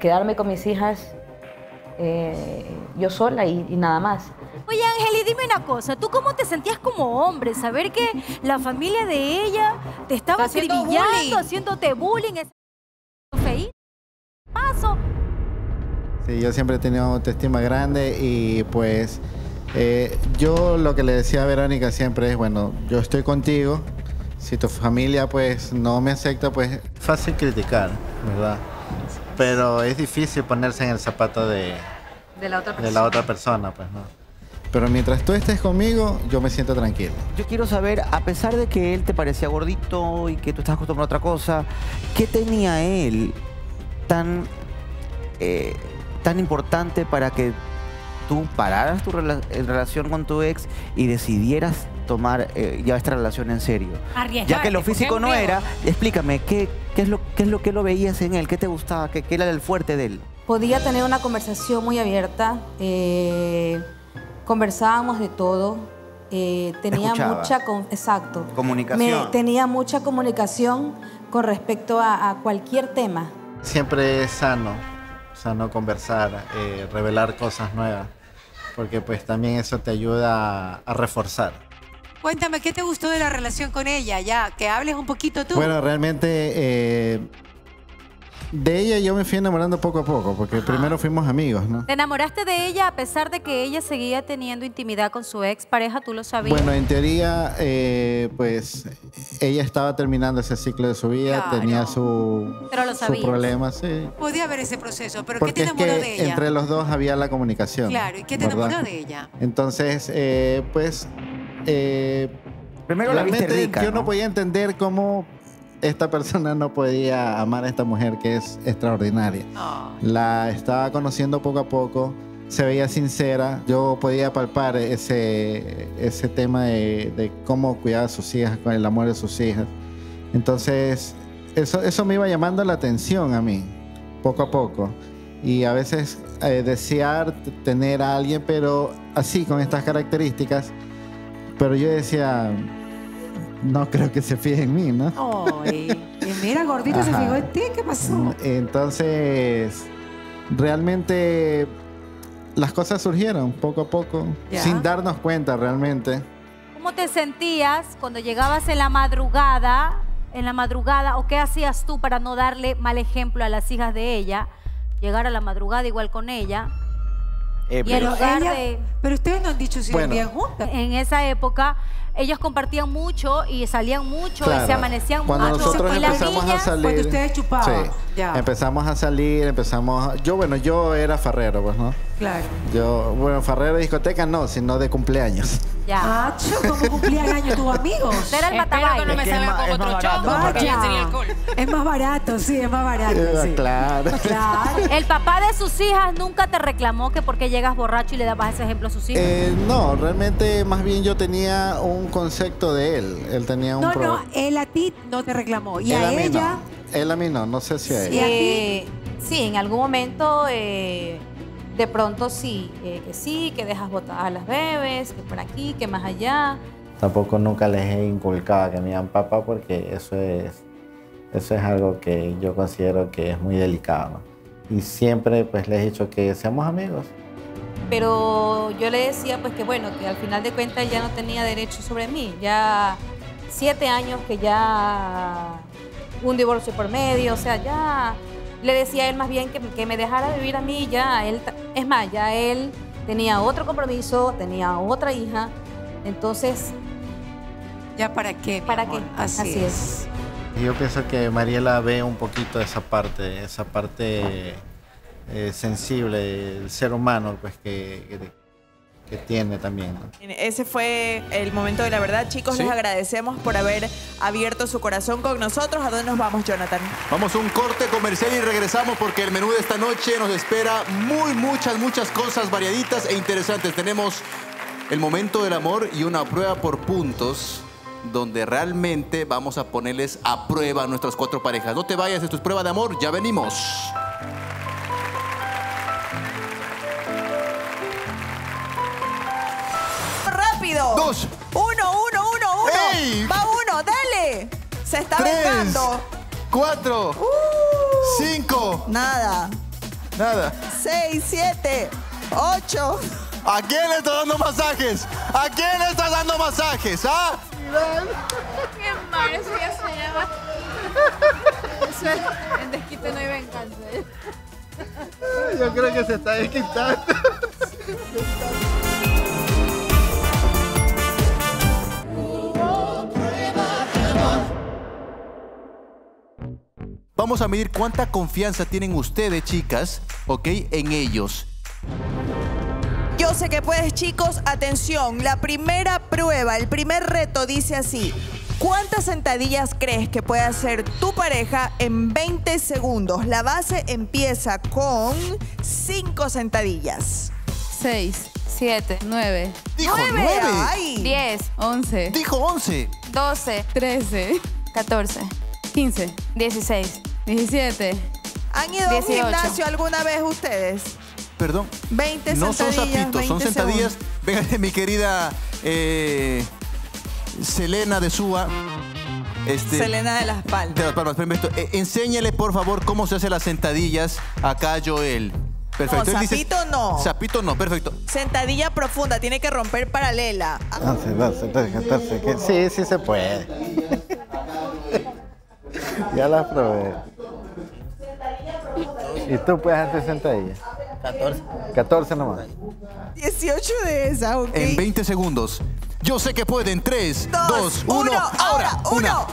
quedarme con mis hijas yo sola y nada más. Oye, Ángel, y dime una cosa, ¿tú cómo te sentías como hombre? Saber que la familia de ella te estaba acribillando, bullying. haciéndote bullying, feí- paso. Sí, yo siempre he tenido autoestima grande y pues eh, yo lo que le decía a Verónica siempre es, bueno, yo estoy contigo, si tu familia pues no me acepta, pues fácil criticar, ¿verdad? Pero es difícil ponerse en el zapato de, De la otra de la otra persona, pues, ¿no? Pero mientras tú estés conmigo, yo me siento tranquilo. Yo quiero saber, a pesar de que él te parecía gordito y que tú estás acostumbrado a otra cosa, ¿qué tenía él tan, eh, tan importante para que tú pararas tu rela- relación con tu ex y decidieras tomar eh, ya esta relación en serio? Ya que lo físico no era, explícame, ¿qué, qué, es lo, ¿qué es lo que lo veías en él? ¿Qué te gustaba? ¿Qué, qué era el fuerte de él? Podía tener una conversación muy abierta, eh, conversábamos de todo, eh, tenía Escuchaba. mucha, con- exacto, Comunicación. Me- tenía mucha comunicación con respecto a, a cualquier tema. Siempre es sano, sano conversar, eh, revelar cosas nuevas, porque pues también eso te ayuda a, a reforzar. Cuéntame, ¿qué te gustó de la relación con ella? Ya, que hables un poquito tú. Bueno, realmente eh, de ella yo me fui enamorando poco a poco, porque primero fuimos amigos, ¿no? ¿Te enamoraste de ella a pesar de que ella seguía teniendo intimidad con su ex pareja? ¿Tú lo sabías? Bueno, en teoría, eh, pues ella estaba terminando ese ciclo de su vida, Claro. tenía su, Pero lo su problema, sí. Podía haber ese proceso, pero ¿qué te es enamoró que de ella? entre los dos había la comunicación. Claro, ¿y qué te ¿verdad? enamoró de ella? Entonces, eh, pues eh, Primero la viste realmente rica, yo no ¿no? podía entender cómo esta persona no podía amar a esta mujer que es extraordinaria. La estaba conociendo poco a poco, se veía sincera, yo podía palpar ese, ese tema de, de cómo cuidaba a sus hijas, con el amor de sus hijas. Entonces, eso, eso me iba llamando la atención a mí, poco a poco. Y a veces eh, desear tener a alguien, pero así, con estas características. Pero yo decía, no creo que se fije en mí, ¿no? Ay, y mira, gordito se fijó en ti. ¿Qué pasó? Entonces, realmente las cosas surgieron poco a poco, Ya. sin darnos cuenta realmente. ¿Cómo te sentías cuando llegabas en la madrugada? En la madrugada, o qué hacías tú para no darle mal ejemplo a las hijas de ella? Llegar a la madrugada igual con ella. Eh, y en pero- lugar ella- de. Pero ustedes no han dicho si Bueno. vivían juntas. En esa época, ellos compartían mucho y salían mucho y se amanecían Cuando mucho. nosotros y las empezamos niñas, a salir. Cuando ustedes chupaban. Sí. Ya. Empezamos a salir, empezamos. a- Yo, bueno, yo era farrero, pues, ¿no? Claro. Yo, bueno, farrero de discoteca no, sino de cumpleaños. Ya. Acho, ¿cómo cumplían años tus amigos? Era el Espero que matabaile. no me Es salga más- con otro barato, chongo porque ya Vaya. sería alcohol. Es más barato, sí, es más barato. sí. Claro. Claro. [LAUGHS] El papá de sus hijas nunca te reclamó que porque llegas borracho y le dabas ese ejemplo a sus hijas. Eh, no, realmente más bien yo tenía un concepto de él. Él tenía un No, pro- no, él a ti no te reclamó. Y él a ella, no. Él a mí no, no sé si a él. ¿Y a ti? Eh, sí, en algún momento eh, de pronto sí, eh, que sí, que dejas botar a las bebés, que por aquí, que más allá. Tampoco nunca les he inculcado que me digan papá porque eso es, eso es algo que yo considero que es muy delicado. Y siempre pues les he dicho que seamos amigos. Pero yo le decía pues que bueno, que al final de cuentas ya no tenía derecho sobre mí. Ya siete años que ya un divorcio por medio, o sea, ya le decía a él más bien que, que me dejara vivir a mí, ya él, es más, ya él tenía otro compromiso, tenía otra hija, entonces... ¿Ya para qué? ¿Para amor? qué? Así, Así es. Yo pienso que Mariela ve un poquito esa parte, esa parte eh, sensible del ser humano pues que, que, que tiene también. ¿no? Ese fue el momento de la verdad, chicos. Sí. Les agradecemos por haber abierto su corazón con nosotros. ¿A dónde nos vamos, Jonathan? Vamos a un corte comercial y regresamos porque el menú de esta noche nos espera muy, muchas, muchas cosas variaditas e interesantes. Tenemos el momento del amor y una prueba por puntos donde realmente vamos a ponerles a prueba a nuestras cuatro parejas. No te vayas, esto es prueba de amor, ya venimos. ¡Rápido! Dos. ¡Uno, uno, uno, uno! ¡Ey! ¡Va uno, dale! Se está Tres. vengando. Cuatro. Uh. Cinco. Nada. Nada. Seis, siete, ocho. ¿A quién le estás dando masajes? ¿A quién le estás dando masajes? ¿Ah? Qué mal, eso ya se llama. Eso es, en desquite no hay venganza. Yo creo que se está desquitando. Vamos a medir cuánta confianza tienen ustedes, chicas, ¿ok? En ellos. Yo sé que puedes, chicos. Atención, la primera prueba, el primer reto dice así. ¿Cuántas sentadillas crees que puede hacer tu pareja en 20 segundos? La base empieza con 5 sentadillas. 6, 7, 9. Dijo ¡Nueve! nueve. ¡Ay! 10, 11, Dijo 11. 12, 13, 14, 15, 16, 17. ¿Han ido a un 18. gimnasio alguna vez ustedes? Perdón. 20 No son sentadillas. zapitos, son 20 sentadillas. segundos. Venga, [LAUGHS] mi querida eh, Selena de Súa. Este, Selena de las Palmas. de las Palmas. Eh, enséñale, por favor, cómo se hacen las sentadillas acá, Joel. Perfecto. No, dice- zapito no. Zapito no, perfecto. Sentadilla profunda, tiene que romper paralela. 11, 12, 13, 14, 15. Sí, sí se puede. [LAUGHS] ya las probé. ¿Y tú puedes hacer sentadillas? 14. 14 nomás. 18 de esas, ¿ok? En 20 segundos. Yo sé que pueden. 3, Dos, 2, 1. uno, Ahora. ahora, 1, uno,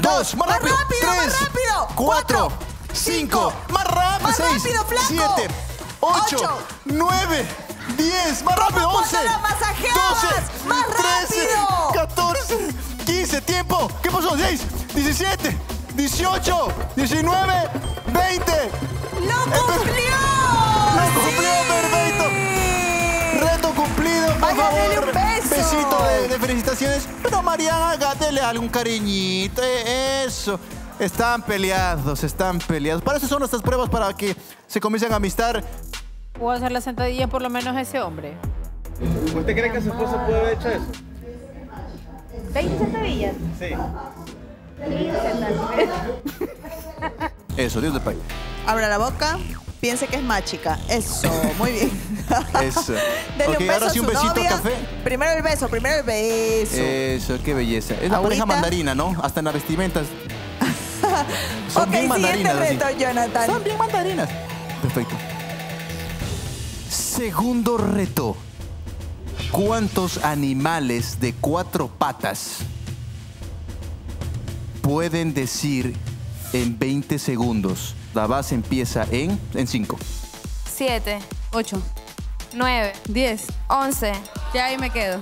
2, más más rápido. más 3, rápido. 4, Cuatro, 5, más rápido. más 6, rápido, flaco. 7, 8, Ocho, 9, 10, más rápido, 11, las masajeadas! 12, ¡Más 13, rápido! 14, 15, tiempo. ¿Qué pasó? 6, 17, 18, 19, 20. ¡Lo cumplió! ¡Lo cumplió, perfecto! Reto cumplido, por Vaya, favor. un beso. Besito de, de felicitaciones. Pero Mariana, dele algún cariñito. eh, Eso. Están peleados, están peleados. Para eso son nuestras pruebas para que se comiencen a amistar. ¿Puedo hacer la sentadilla por lo menos a ese hombre? ¿Usted cree que su esposo puede haber hecho eso? ¿20 sentadillas? Sí. Eso, Dios de Pai. Abra la boca, piense que es más chica. Eso, muy bien. Eso. [LAUGHS] Dele ok, un beso ahora a sí su un besito novia. café. Primero el beso, primero el beso. Eso, qué belleza. Es la pareja mandarina, ¿no? Hasta en las vestimentas. [LAUGHS] Son ok, bien siguiente mandarinas. así. reto, Jonathan. Son bien mandarinas. Perfecto. Segundo reto. ¿Cuántos animales de cuatro patas pueden decir en 20 segundos? La base empieza en 5. 7, 8, 9, 10. 11. Ya ahí me quedo.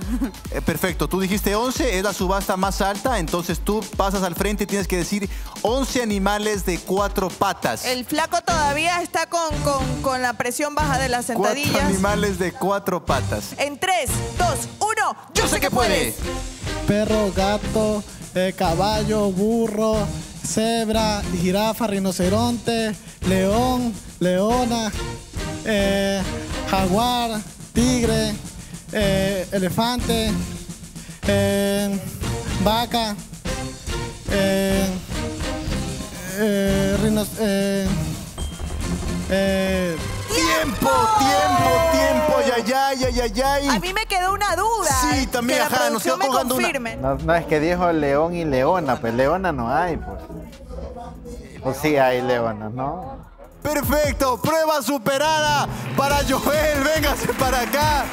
Eh, perfecto, tú dijiste 11, es la subasta más alta, entonces tú pasas al frente y tienes que decir 11 animales de cuatro patas. El flaco todavía está con, con- con la presión baja de las Cuatro sentadillas. animales de cuatro patas. En 3, 2, 1. Yo sé que puedes. Perro, gato, eh, caballo, burro, cebra, jirafa, rinoceronte, león, leona, eh, jaguar, tigre, eh, elefante, eh, vaca, eh, eh, rino- eh, eh, ¡Tiempo, tiempo, tiempo! ¡Ay, ay, ay, ay, ay! A mí me quedó una duda. Sí, también, que la ajá, nos quedó colgando una-. No, no, es que dijo león y leona, pues leona no hay, pues. Pues sí hay leonas, ¿no? Perfecto, prueba superada para Joel, véngase para acá.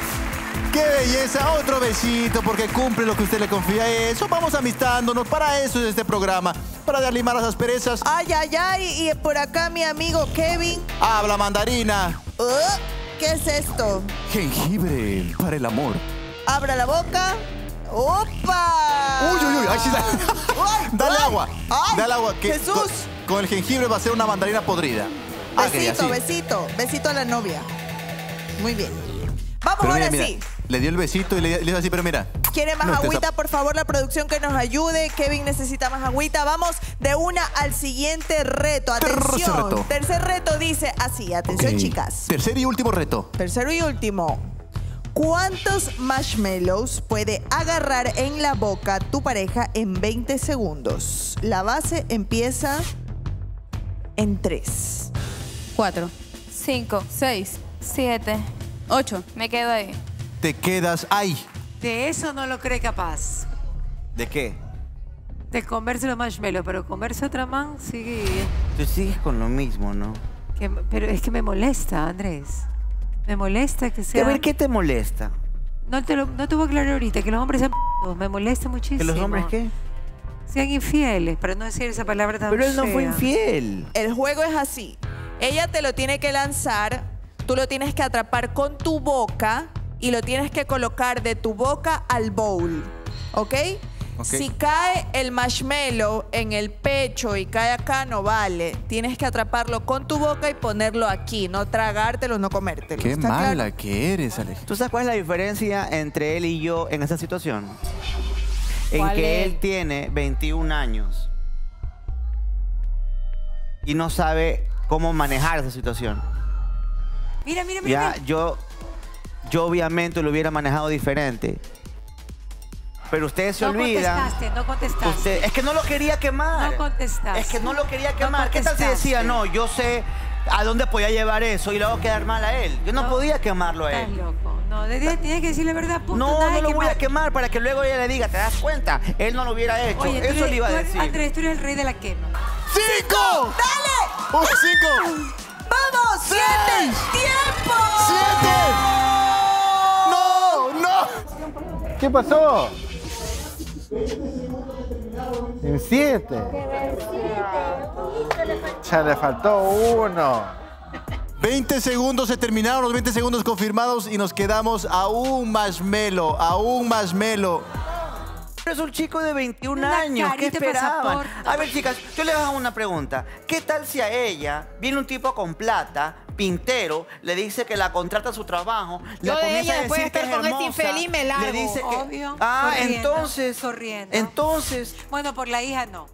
¡Qué belleza! Otro besito porque cumple lo que usted le confía. Eso, vamos amistándonos. Para eso es este programa, para darle más las asperezas. Ay, ay, ay. Y por acá mi amigo Kevin. Habla mandarina. Uh, ¿Qué es esto? Jengibre para el amor. Abra la boca. ¡Opa! Uy, uy, uy. Ay, sí, [LAUGHS] dale, dale ay, agua. dale agua. Que Jesús. Con, con el jengibre va a ser una mandarina podrida. Agria, Besito, sí. besito. Besito a la novia. Muy bien. Vamos Pero ahora mira, sí. Le dio el besito y le, le dio así, pero mira. ¿Quiere más No, agüita? Por favor, la producción que nos ayude. Kevin necesita más agüita. Vamos de una al siguiente reto. Atención. reto. Tercer reto dice así. Atención, chicas. Tercer y último reto. Tercero y último. ¿Cuántos marshmallows puede agarrar en la boca tu pareja en 20 segundos? La base empieza en 3. 4, 5, 6, 7. 8. Me quedo ahí. Te quedas ahí. De eso no lo cree capaz. ¿De qué? De comerse los marshmallows, pero comerse otra man, sí. Tú sigues con lo mismo, ¿no? que- pero es que me molesta, Andrés. Me molesta que A sea. ver, ¿qué te molesta? No te, lo, no te voy a aclarar ahorita, que los hombres sean p***os, Me molesta muchísimo. ¿Que los hombres qué? Sean infieles, para no decir esa palabra tan Pero él no fue infiel. El juego es así. Ella te lo tiene que lanzar, tú lo tienes que atrapar con tu boca y lo tienes que colocar de tu boca al bowl. ¿Ok? Ok. Si cae el marshmallow en el pecho y cae acá, no vale. Tienes que atraparlo con tu boca y ponerlo aquí, no tragártelo, no comértelo. Qué ¿Está mala claro? que eres, Alex. ¿Tú sabes cuál es la diferencia entre él y yo en esta situación? En ¿Cuál que es? él tiene 21 años y no sabe cómo manejar esa situación. Mira, mira, mira. Ya, yo, yo obviamente lo hubiera manejado diferente. Pero usted se no olvida. contestaste, no contestaste. Usted, es que no lo quería quemar. No contestaste. Es que no lo quería No quemar. ¿Qué tal si decía, no, yo sé a dónde podía llevar eso y le hago quedar mal a él? Yo no, No, podía quemarlo a Estás él. loco. No, tienes que decir la verdad, punto. No, nada no lo voy a quemar. para que luego ella le diga, ¿te das cuenta? Él no lo hubiera hecho. Oye, eso eres- le iba a decir. Andrés, tú eres el rey de la quema. ¡Cinco! ¡Dale! ¡Un cinco! ¡Vamos! ¡Siete! ¡Tiempo! ¡Siete! ¿Qué pasó? En siete. Ya le faltó uno. 20 segundos se terminaron, los 20 segundos confirmados y nos quedamos a un marshmallow, a un marshmallow. Pero es un chico de 21 Una años. ¿Qué de esperaban? pasaporte. A ver, chicas, yo les hago una pregunta. ¿Qué tal si a ella viene un tipo con plata, pintero, le dice que la contrata a su trabajo, Yo la de comienza ella, a después de decir que es con este hermosa, infeliz, me Le largo. dice que... Obvio. Ah, corriendo, entonces... Corriendo. Entonces... Bueno, por la hija no.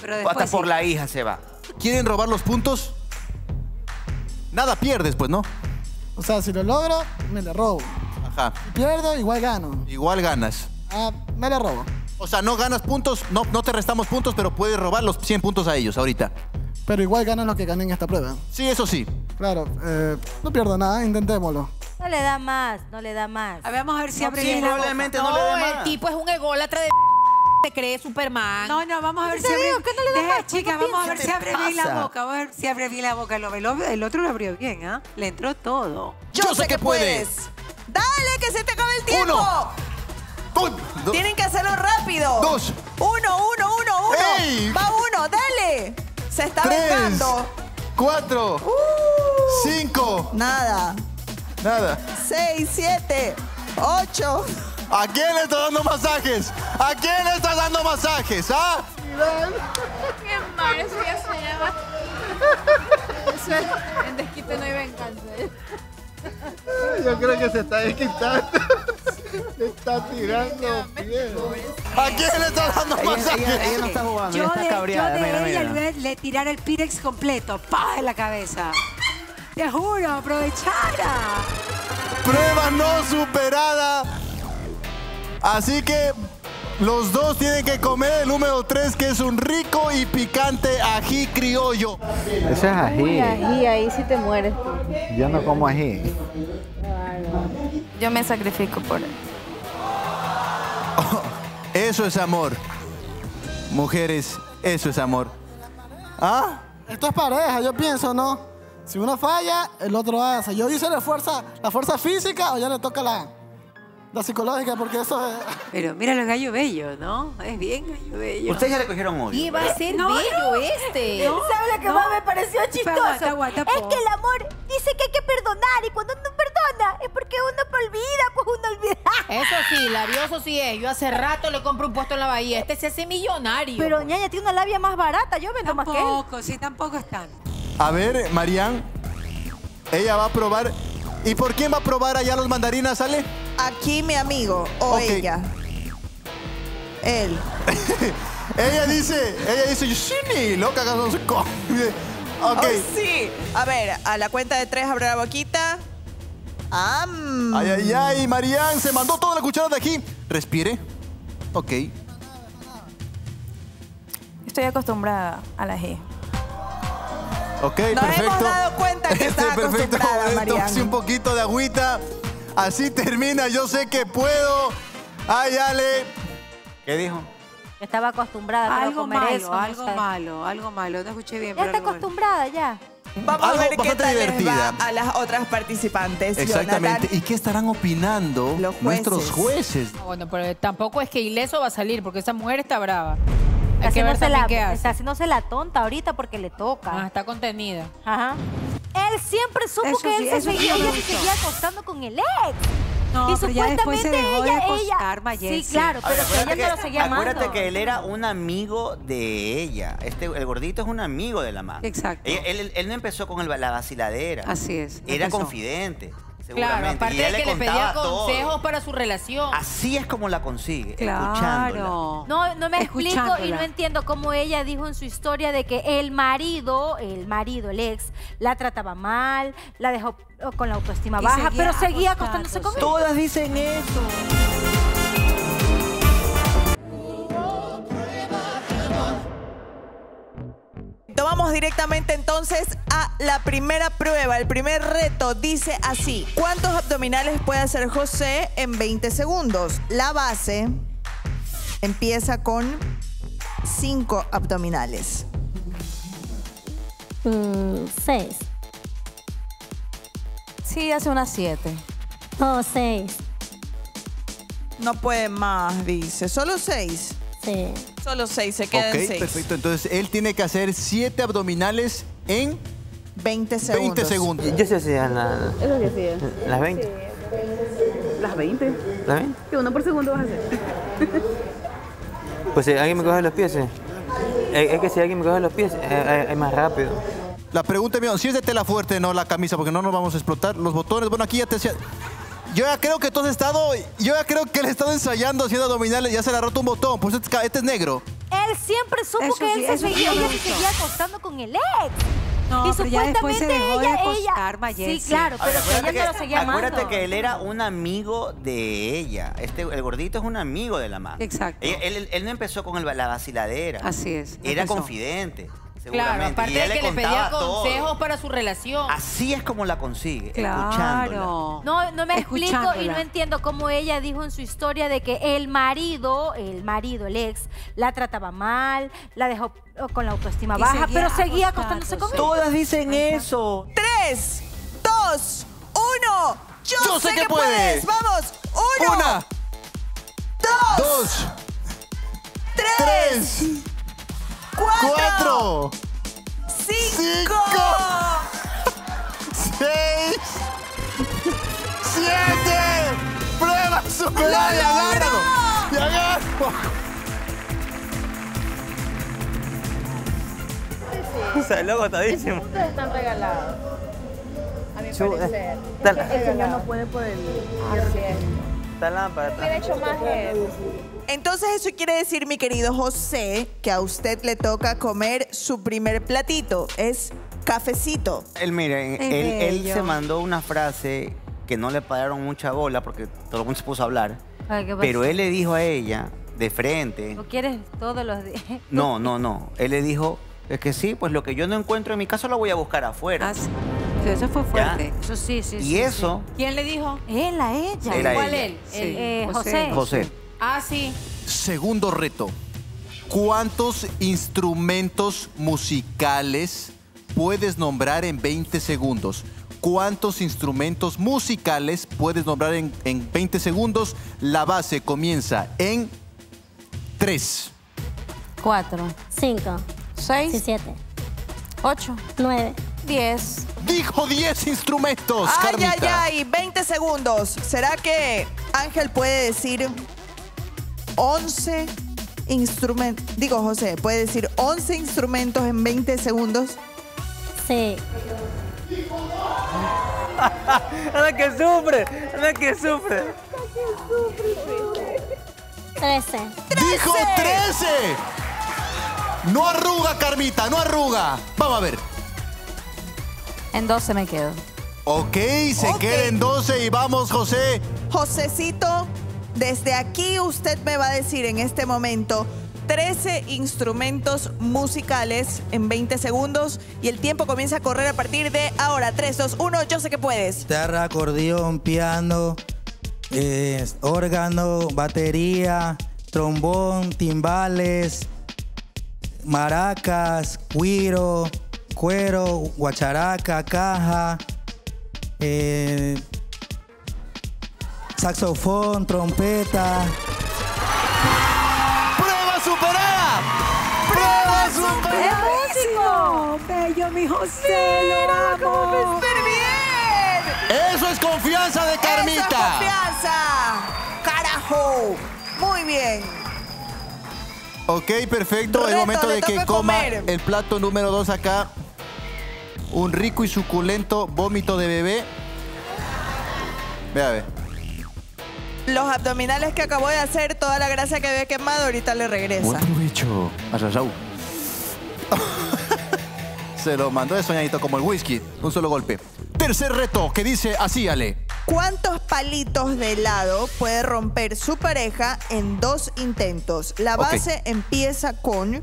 Pero después Hasta por la hija se va. ¿Quieren robar los puntos? Nada pierdes, pues, ¿no? O sea, si lo logro, me le robo. Ajá. Si pierdo, igual gano. Igual ganas. Ah, me le robo. O sea, no ganas puntos, no, no te restamos puntos, pero puedes robar los 100 puntos a ellos ahorita. Pero igual ganan los que ganen esta prueba. Sí, eso sí. Claro, eh, no pierdo nada, intentémoslo. No le da más, no le da más. A ver, vamos a ver si abre sí, bien la boca. probablemente no, No, le el más. tipo es un ególatra de [LAUGHS] se cree Superman. No, no, vamos a ver si abre. digo que no le da Deja, más, chicas, no vamos a ver si abre ¿Qué bien la boca. Vamos a ver si abre bien la boca. El, el- el otro lo abrió bien, ¿ah? Le entró todo. Yo sé que puedes. Dale, que se te acabe el tiempo. Uno. Do- Tienen que hacerlo rápido. Dos. Uno, uno, uno, uno. ¡Ey! Va uno, dale. Se está tres, vengando. cuatro, Uh. cinco, Nada. nada. Seis, siete, ocho. ¿A quién le estás dando masajes? ¿A quién le estás dando masajes? ¿Ah? Qué mal, eso ya se llama. Eso es, en desquite no hay venganza. Yo creo que se está desquitando. [LAUGHS] Está tirando. ¿A quién le estás dando Ella, masajes? ella- ella no está jugando, Yo ella está de, cabreada. yo de mira, ella mira. le, le tirara el Pirex completo, ¡pah! en la cabeza. Te juro, aprovechara. Prueba no superada. Así que los dos tienen que comer el número 3, que es un rico y picante ají criollo. Eso es ají. Uy, ají, ahí sí te mueres. Yo no como ají. Yo me sacrifico por él. Eso es amor. Mujeres, eso es amor. ¿Ah? Esto es pareja, yo pienso, ¿no? Si uno falla, el otro hace. Yo hice la fuerza, la fuerza física o ya le toca la, la psicológica, porque eso es... Pero mira lo gallo bello, ¿no? Es bien gallo bello. Ustedes ya le cogieron odio. Y va a ser No, bello no. este. No. ¿Sabes lo que No. más me pareció chistoso? Aguanta, aguanta, es que el amor dice que hay que perdonar y cuando uno perdona es porque uno olvida, pues uno olvida. Eso sí, labioso sí es. Yo hace rato le compro un puesto en la bahía. Este se hace millonario. Pero ñaña tiene una labia más barata, yo vendo más que. Tampoco, sí, tampoco están. A ver, Marian, ella va a probar. ¿Y por quién va a probar allá los mandarinas, sale? Aquí mi amigo o Ok. ella. Él. [LAUGHS] ella dice, ella dice, yo sí, ni loca, no se come. [LAUGHS] Ok. Oh, sí. A ver, a la cuenta de tres abre la boquita. ¡Am! Ay, ay, ay, Marian se mandó toda la cuchara de ají. Respire. Ok. Estoy acostumbrada a la G. Ok, Nos perfecto. hemos dado cuenta que [LAUGHS] Este, está perfecto. acostumbrada, un poquito de agüita. Así termina. Yo sé que puedo. Ay, Ale. ¿Qué dijo? Estaba acostumbrada pero Algo comer malo, eso, algo malo, algo malo. No escuché bien. Ya pero está malo. acostumbrada ya. Vamos Algo a ver qué tal divertida. les va a las otras participantes. Exactamente. Jonathan. ¿Y qué estarán opinando Los jueces. nuestros jueces? Bueno, pero tampoco es que ileso va a salir porque esa mujer está brava. Hay que ver la, qué hace. está haciéndose la tonta ahorita porque le toca. Ah, está contenida. Ajá. Él siempre supo Eso que sí, él se seguía, ella se seguía acostando con el ex. No, y pero ya después se supuestamente de ella, acostar, ella. Mayesi. Sí, claro, pero que Acuérdate ella no lo seguía amando. acuérdate que él era un amigo de ella. Este, el gordito es un amigo de la mamá. Exacto. Él, él- él no empezó con el- la vaciladera. Así es. no Era empezó. confidente, Claro, aparte y de que le pedía todo. consejos para su relación. Así es como la consigue, escuchándola. Claro. No, no me explico y no entiendo cómo ella dijo en su historia de que el marido, el marido, el ex, la trataba mal, la dejó con la autoestima Y baja, seguía pero seguía acostándose con él. Todas dicen eso. Vamos directamente entonces a la primera prueba. El primer reto dice así. ¿Cuántos abdominales puede hacer José en 20 segundos? La base empieza con 5 abdominales. Mm, seis. Sí, hace unas siete. Oh, seis. No puede más, dice. ¿Solo 6? Sí. Solo 6, se quedan Ok, 6. perfecto. Entonces él tiene que hacer siete abdominales en 20 segundos. 20 segundos. Yo sí hacía la- Es lo que hacía. las 20. Las 20. ¿Las 20? ¿Qué uno por segundo vas a hacer? [LAUGHS] Pues si alguien me coge los pies, eh. es, que si alguien me coge los pies, eh, eh, es más rápido. La pregunta es, si es de tela fuerte, no la camisa, porque no nos vamos a explotar. Los botones, bueno, aquí ya te decía... Yo ya creo que tú has estado, yo ya creo que él ha estado ensayando haciendo abdominales, ya se le ha roto un botón, pues este, este es negro. Él siempre supo Eso que sí, él se eso seguía, ella se seguía acostando con el ex. No, y pero ya después se supuestamente dejó de ella, acostar, ella. Sí, claro, pero que Acuérdate ella no lo seguía amando. acuérdate que él era un amigo de ella. Este, el gordito es un amigo de la mamá. Exacto. Él, él- él no empezó con el- la vaciladera. Así es. Era empezó. confidente. Claro, aparte y de que le pedía todo. consejos para su relación. Así es como la consigue, escuchándola. Claro. No, no me explico y no entiendo cómo ella dijo en su historia de que el marido, el marido, el ex, la trataba mal, la dejó con la autoestima Y baja, seguía pero seguía acostándose con él. Todas dicen eso. 3, 2, 1. Yo, Yo sé, sé que, que puedes. puedes. Vamos. Uno. Una, Dos. dos, tres. tres, cuatro. cinco. seis, siete. Prueba superada y agárralo. Y agárralo. O sea, loco, estadísimo. Ustedes están regalados. A mi Chu- parecer. Dale. El señor no puede por el Esta lámpara está- Hubiera hecho más él. Entonces eso quiere decir, mi querido José, que a usted le toca comer su primer platito. Es cafecito. Él, miren, él, se mandó una frase que no le pararon mucha bola porque todo el mundo se puso a hablar. Ay, ¿qué Pero él le dijo a ella, de frente, ¿Lo quieres todos los días? no, no, no. Él le dijo, es que sí, pues lo que yo no encuentro en mi casa lo voy a buscar afuera. Ah, sí. Sí, eso fue fuerte. Eso sí, sí, Y sí, eso, ¿Quién le dijo? Él a ella. Él a ¿Cuál ella. él? Sí. El- Eh, José. José. Ah, sí. Segundo reto. ¿Cuántos instrumentos musicales puedes nombrar en 20 segundos? ¿Cuántos instrumentos musicales puedes nombrar en, en 20 segundos? La base comienza en 3. Cuatro. Cinco. Seis. Siete. Ocho. Nueve. Diez. Dijo 10 instrumentos, Ay, ay, Carmita. ay, 20 segundos. ¿Será que Ángel puede decir 11 instrumentos? Digo, José, ¿puede decir 11 instrumentos en 20 segundos? Sí. ¡Anda que sufre! ¡Anda que sufre! Trece. Dijo 13. No arruga, Carmita, no arruga. Vamos a ver. En 12 me quedo. Ok, se Ok. queda en 12 y vamos, José. Josecito, desde aquí usted me va a decir en este momento 13 instrumentos musicales en 20 segundos y el tiempo comienza a correr a partir de ahora. 3, 2, 1, yo sé que puedes. Guitarra, acordeón, piano, eh, órgano, batería, trombón, timbales, maracas, cuiro, cuero, guacharaca, caja, eh, saxofón, trompeta. ¡Prueba superada! ¡Prueba superada! ¡Buenísimo! ¡Bello, mi José! ¡Lo amo! bien! Eso es confianza de ¡Eso es Carmita. confianza! ¡Carajo! Muy bien. Ok, perfecto. es Reto, momento le de que coma comer. el plato número 2 acá. Un rico y suculento vómito de bebé. Ve a ver. Los abdominales que acabó de hacer, toda la grasa que había quemado, ahorita le regresa. provecho. Arrasau. [LAUGHS] Se lo mandó de soñadito como el whisky. Un solo golpe. Tercer reto que dice así, Ale. ¿Cuántos palitos de helado puede romper su pareja en dos intentos? La base empieza con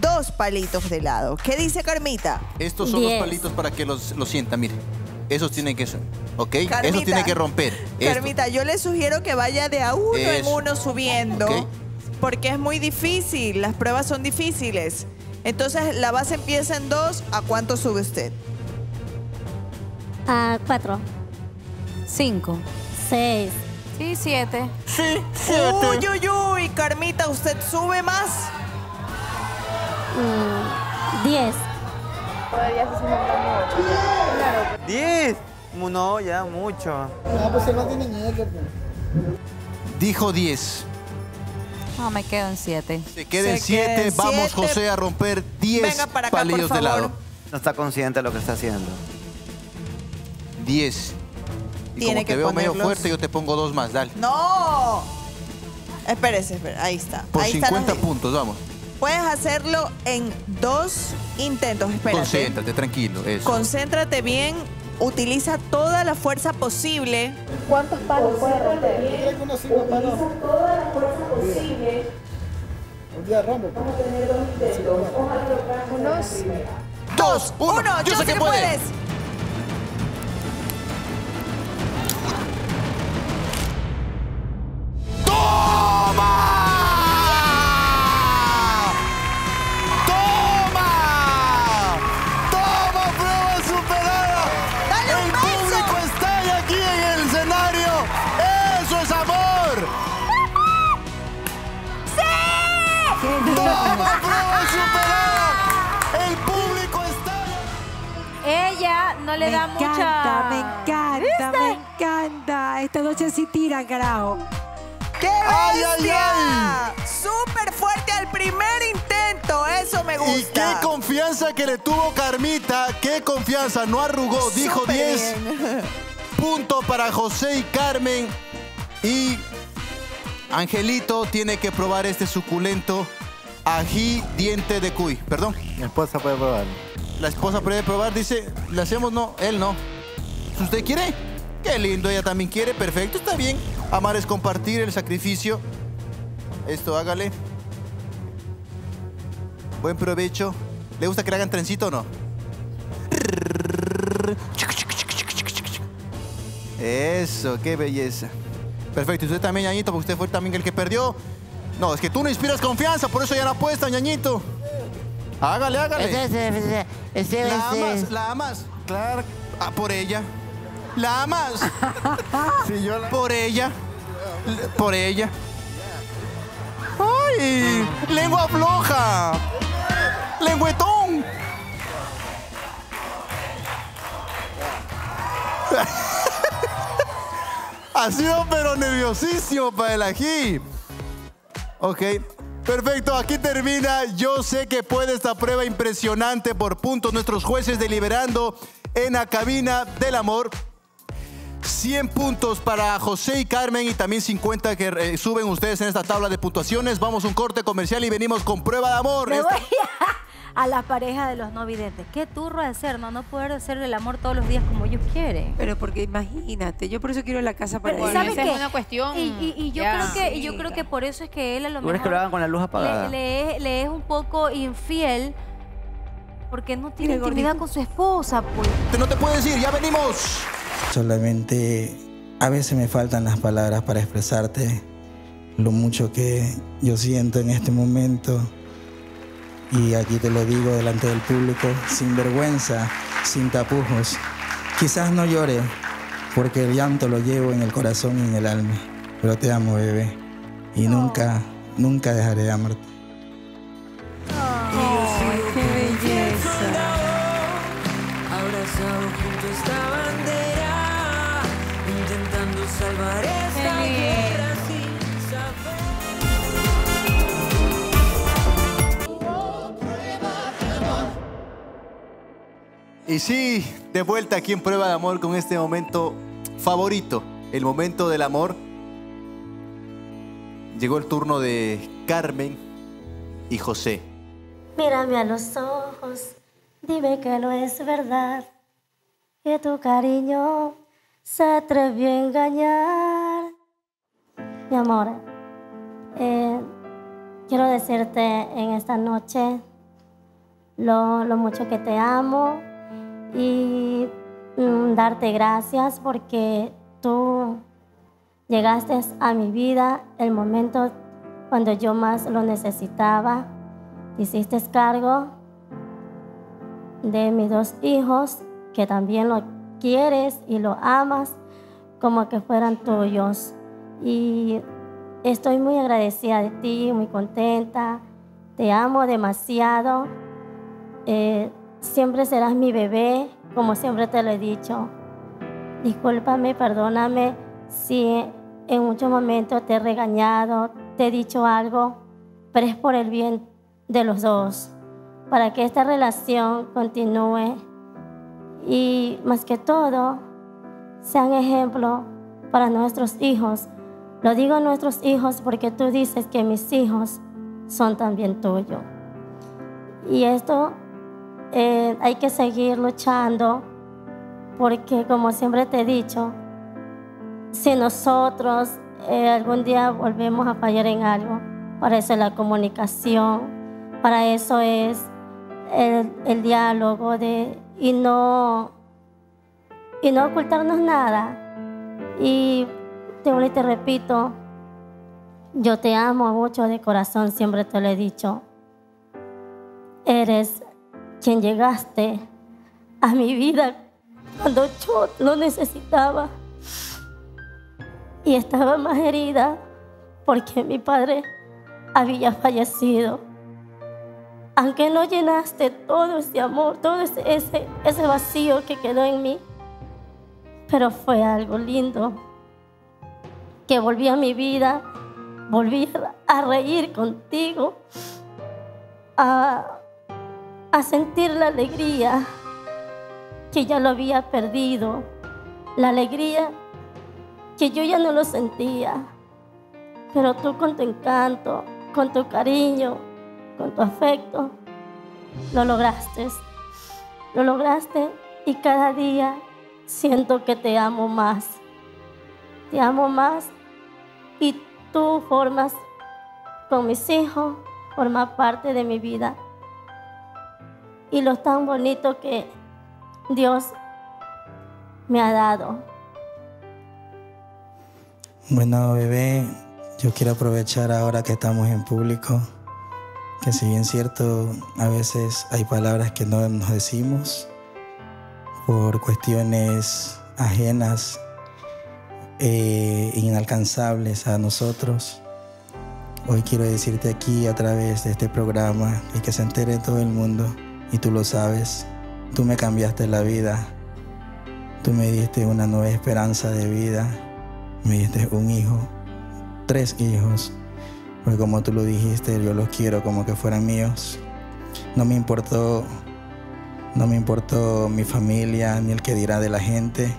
dos palitos de helado. ¿Qué dice Carmita? Estos son los palitos para que los, los sientan, mire. Esos tienen que... ¿Ok? Esos tienen que romper. Esto. Carmita, yo le sugiero que vaya de a uno en uno subiendo, porque es muy difícil, las pruebas son difíciles. Entonces, la base empieza en dos, ¿a cuánto sube usted? A cuatro. Cinco. Seis. Sí, siete. Sí, Uy, uy, uy, Carmita, ¿usted sube más? Mm, diez. Podría ser 50 mucho. Claro. ¡Diez! Mu- No, ya, mucho. No, pues él no tiene pues. Dijo 10. No, me quedo en siete. Se queda en Se queda 7. en Vamos, siete. José, a romper 10 Venga para acá, por palillos de lado. No está consciente de lo que está haciendo. 10. Y Tiene como que te veo medio ponerlos. fuerte, yo te pongo dos más, dale. ¡No! Espérese, espérese, ahí está. Por ahí están 50 las- puntos, vamos. Puedes hacerlo en dos intentos, espérate. Concéntrate, tranquilo. Eso. Concéntrate bien, utiliza toda la fuerza posible. ¿Cuántos palos puede romper? ¿Quieres que uno sirva para los- toda la fuerza posible. Un día rompe. Unos. Dos, uno. Uno, yo sé que puedes. puedes. Gusta. Y qué confianza que le tuvo Carmita, qué confianza, no arrugó, dijo Súper 10. bien. [LAUGHS] Punto para José y Carmen. Y Angelito tiene que probar este suculento ají diente de cuy. Perdón. Mi esposa puede probar. La esposa puede probar, dice, ¿le hacemos? No, él no. Si usted quiere, qué lindo, ella también quiere, perfecto, está bien. Amar es compartir el sacrificio. Esto hágale. Buen provecho. ¿Le gusta que le hagan trencito o no? Eso, qué belleza. Perfecto, y usted también, ñañito, porque usted fue también el que perdió. No, es que tú no inspiras confianza, por eso ya no apuesta, ñañito. Hágale, hágale. La amas, la amas. Claro. Ah, por ella. La amas. [LAUGHS] Sí, yo la... Por ella. Por ella. ¡Ay! ¡Lengua floja! ¡Lengüetón! [LAUGHS] ha sido pero nerviosísimo para el ají. Ok. Perfecto, aquí termina. Yo sé que puede esta prueba impresionante por puntos. Nuestros jueces deliberando en la cabina del amor. 100 puntos para José y Carmen y también 50 que eh, suben ustedes en esta tabla de puntuaciones. Vamos a un corte comercial y venimos con prueba de amor. Me Esta- voy a, a la pareja de los no videntes. Qué turro de ser, ¿no? No poder hacer el amor todos los días como ellos quieren. Pero porque imagínate, yo por eso quiero la casa para Pero. ¿sabes qué? es una cuestión Y, y- y yo ya. creo que y yo creo que por eso es que él a lo ¿Tú crees que mejor lo hagan con la luz apagada? le, le es, le es un poco infiel porque no tiene Mira, intimidad gordito. con su esposa, pues. No te puedes ir, ya venimos. Solamente a veces me faltan las palabras para expresarte lo mucho que yo siento en este momento. Y aquí te lo digo delante del público, sin vergüenza, sin tapujos. Quizás no llore, porque el llanto lo llevo en el corazón y en el alma. Pero te amo, bebé. Y nunca, nunca dejaré de amarte. Y sí, de vuelta aquí en Prueba de Amor con este momento favorito, el momento del amor. Llegó el turno de Carmen y José. Mírame a los ojos, dime que no es verdad, que tu cariño se atrevió a engañar. Mi amor, eh, quiero decirte en esta noche lo, lo mucho que te amo y mm, darte gracias porque tú llegaste a mi vida el momento cuando yo más lo necesitaba. Te hiciste cargo de mis dos hijos, que también lo quieres y lo amas como que fueran tuyos. Y estoy muy agradecida de ti, muy contenta. Te amo demasiado. Eh, siempre serás mi bebé, como siempre te lo he dicho. Discúlpame, perdóname si en muchos momentos te he regañado, te he dicho algo, pero es por el bien de los dos, para que esta relación continúe y más que todo sean ejemplo para nuestros hijos. Lo digo nuestros hijos porque tú dices que mis hijos son también tuyos. Y esto eh, hay que seguir luchando porque como siempre te he dicho, si nosotros eh, algún día volvemos a fallar en algo, para eso es la comunicación, para eso es el, diálogo de, y, no, y no ocultarnos nada. Y te te repito, yo te amo mucho de corazón, siempre te lo he dicho. Eres quien llegaste a mi vida cuando yo lo necesitaba. Y estaba más herida porque mi padre había fallecido. Aunque no llenaste todo ese amor, todo ese, ese, vacío que quedó en mí, pero fue algo lindo que volví a mi vida, volví a reír contigo, a, a sentir la alegría que ya lo había perdido, la alegría que yo ya no lo sentía, pero tú con tu encanto, con tu cariño, con tu afecto, lo lograste, lo lograste y cada día siento que te amo más, te amo más y tú formas con mis hijos, formas parte de mi vida. Y lo tan bonito que Dios me ha dado. Bueno, bebé, yo quiero aprovechar ahora que estamos en público, que si bien cierto, a veces hay palabras que no nos decimos por cuestiones ajenas e inalcanzables a nosotros. Hoy quiero decirte aquí a través de este programa y que se entere todo el mundo, y tú lo sabes, tú me cambiaste la vida, tú me diste una nueva esperanza de vida, me diste un hijo, tres hijos, porque como tú lo dijiste, yo los quiero como que fueran míos. No me importó, no me importó mi familia, ni el que dirá de la gente,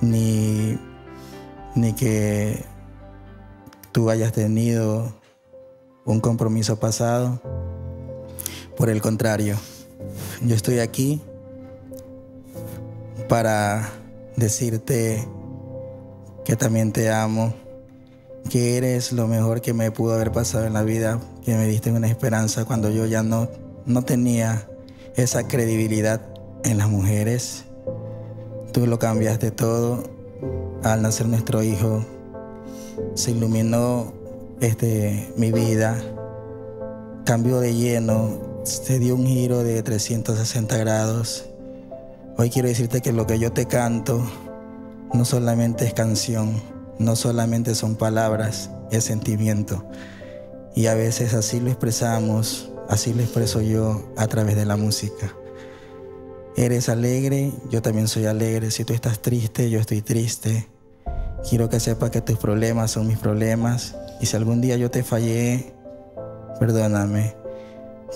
ni, ni que tú hayas tenido un compromiso pasado. Por el contrario, yo estoy aquí para decirte que también te amo, que eres lo mejor que me pudo haber pasado en la vida, que me diste una esperanza cuando yo ya no, no tenía esa credibilidad en las mujeres. Tú lo cambiaste todo al nacer nuestro hijo. Se iluminó este, mi vida, cambió de lleno, se dio un giro de 360 grados. Hoy quiero decirte que lo que yo te canto no solamente es canción, no solamente son palabras, es sentimiento. Y a veces así lo expresamos, así lo expreso yo a través de la música. Eres alegre, yo también soy alegre. Si tú estás triste, yo estoy triste. Quiero que sepas que tus problemas son mis problemas. Y si algún día yo te fallé, perdóname.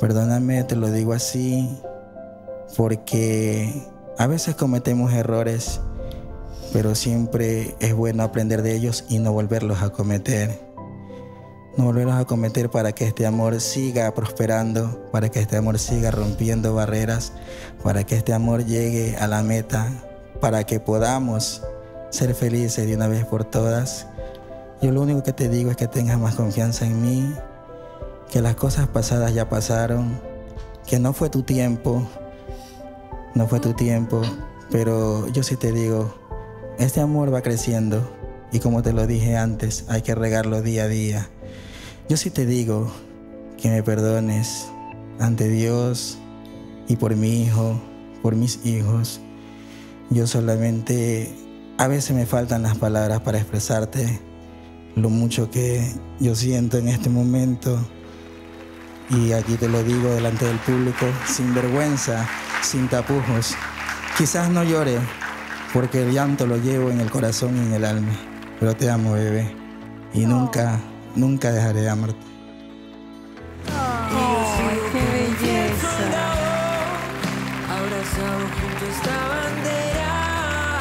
Perdóname, te lo digo así, porque a veces cometemos errores pero siempre es bueno aprender de ellos y no volverlos a cometer. No volverlos a cometer para que este amor siga prosperando, para que este amor siga rompiendo barreras, para que este amor llegue a la meta, para que podamos ser felices de una vez por todas. Yo lo único que te digo es que tengas más confianza en mí, que las cosas pasadas ya pasaron, que no fue tu tiempo, no fue tu tiempo, pero yo sí te digo, este amor va creciendo y como te lo dije antes, hay que regarlo día a día. Yo sí te digo que me perdones ante Dios y por mi hijo, por mis hijos. Yo solamente, a veces me faltan las palabras para expresarte lo mucho que yo siento en este momento Y aquí te lo digo delante del público, sin vergüenza, sin tapujos. Quizás no llore, porque el llanto lo llevo en el corazón y en el alma. Pero te amo, bebé. Y nunca, nunca dejaré de amarte. ¡Ay, qué belleza! Abrazado junto a esta bandera,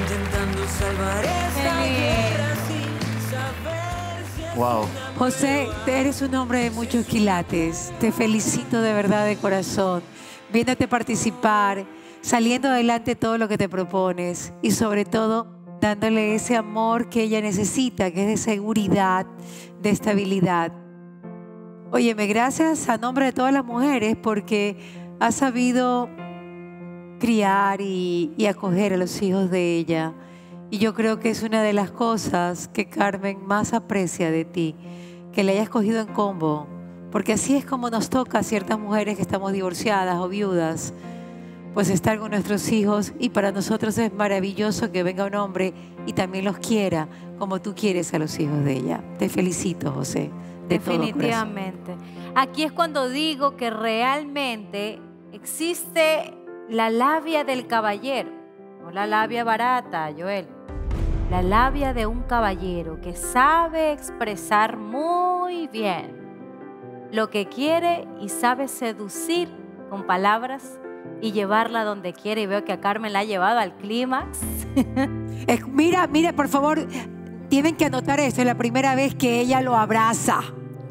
intentando salvar esta guerra sin saber si Wow. José, eres un hombre de muchos quilates. Te felicito de verdad de corazón. Viéndote participar, saliendo adelante todo lo que te propones y sobre todo dándole ese amor que ella necesita, que es de seguridad, de estabilidad. Óyeme, gracias a nombre de todas las mujeres porque has sabido criar y, y acoger a los hijos de ella. Y yo creo que es una de las cosas que Carmen más aprecia de ti, que le hayas cogido en combo, porque así es como nos toca a ciertas mujeres que estamos divorciadas o viudas, pues estar con nuestros hijos y para nosotros es maravilloso que venga un hombre y también los quiera como tú quieres a los hijos de ella. Te felicito, José, de. Definitivamente. Aquí es cuando digo que realmente existe la labia del caballero, no la labia barata, Joel. La labia de un caballero que sabe expresar muy bien lo que quiere y sabe seducir con palabras y llevarla donde quiere. Y veo que a Carmen la ha llevado al clímax. [LAUGHS] Mira, mira, por favor, tienen que anotar esto, es la primera vez que ella lo abraza.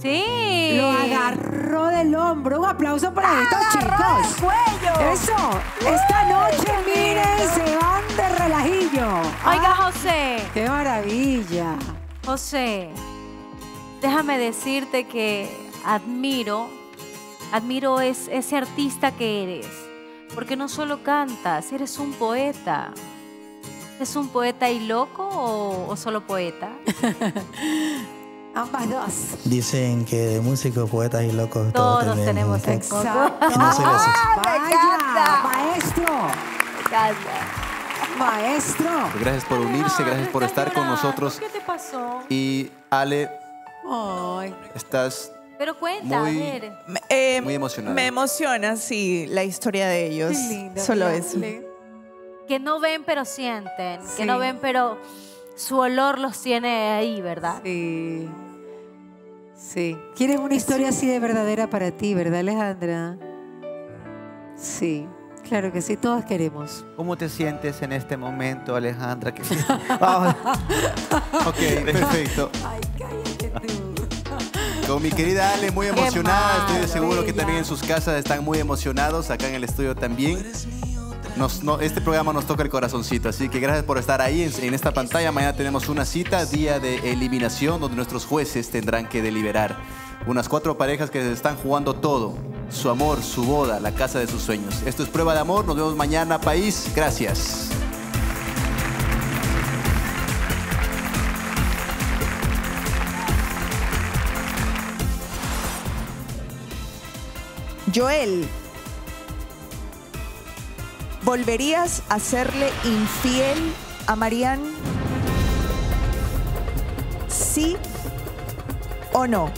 Sí. Lo agarró del hombro. Un aplauso para estos Agarró chicos. el cuello. Eso. Esta noche, miren, se van de relajillo. Oiga, Ah, José. ¡Qué maravilla! José, déjame decirte que admiro, admiro es, ese artista que eres. Porque no solo cantas, eres un poeta. ¿Es un poeta y loco o, o solo poeta? [LAUGHS] Ambas dos. Dicen que de músicos, poetas y locos todos, Todos tenemos poco. Y no soy así. ¡Vaya! ¡Maestro! Me encanta. ¡Maestro! Gracias por unirse, gracias por estar con nosotros. ¿Qué te pasó? Y Ale, Ay. estás Pero cuenta, Muy- a ver. Eh, muy emocionada. Me emociona, sí, la historia de ellos. Qué lindo, Solo eso. Que no ven pero sienten. Sí. Que no ven pero su olor los tiene ahí, ¿verdad? Sí. Sí. ¿Quieres una historia así de verdadera para ti, verdad, Alejandra? Sí. Claro que sí, todas queremos. ¿Cómo te sientes en este momento, Alejandra? Que- [LAUGHS] Vamos. Ok, perfecto. Ay, cállate tú. Con mi querida Ale, muy emocionada. Estoy seguro que también en sus casas están muy emocionados. Acá en el estudio también. No, este programa nos toca el corazoncito, así que gracias por estar ahí en, en esta pantalla. Mañana tenemos una cita, día de eliminación, donde nuestros jueces tendrán que deliberar. Unas cuatro parejas que se están jugando todo. Su amor, su boda, la casa de sus sueños. Esto es Prueba de Amor. Nos vemos mañana, país. Gracias. Joel, ¿volverías a serle infiel a Marianne? ¿Sí o no?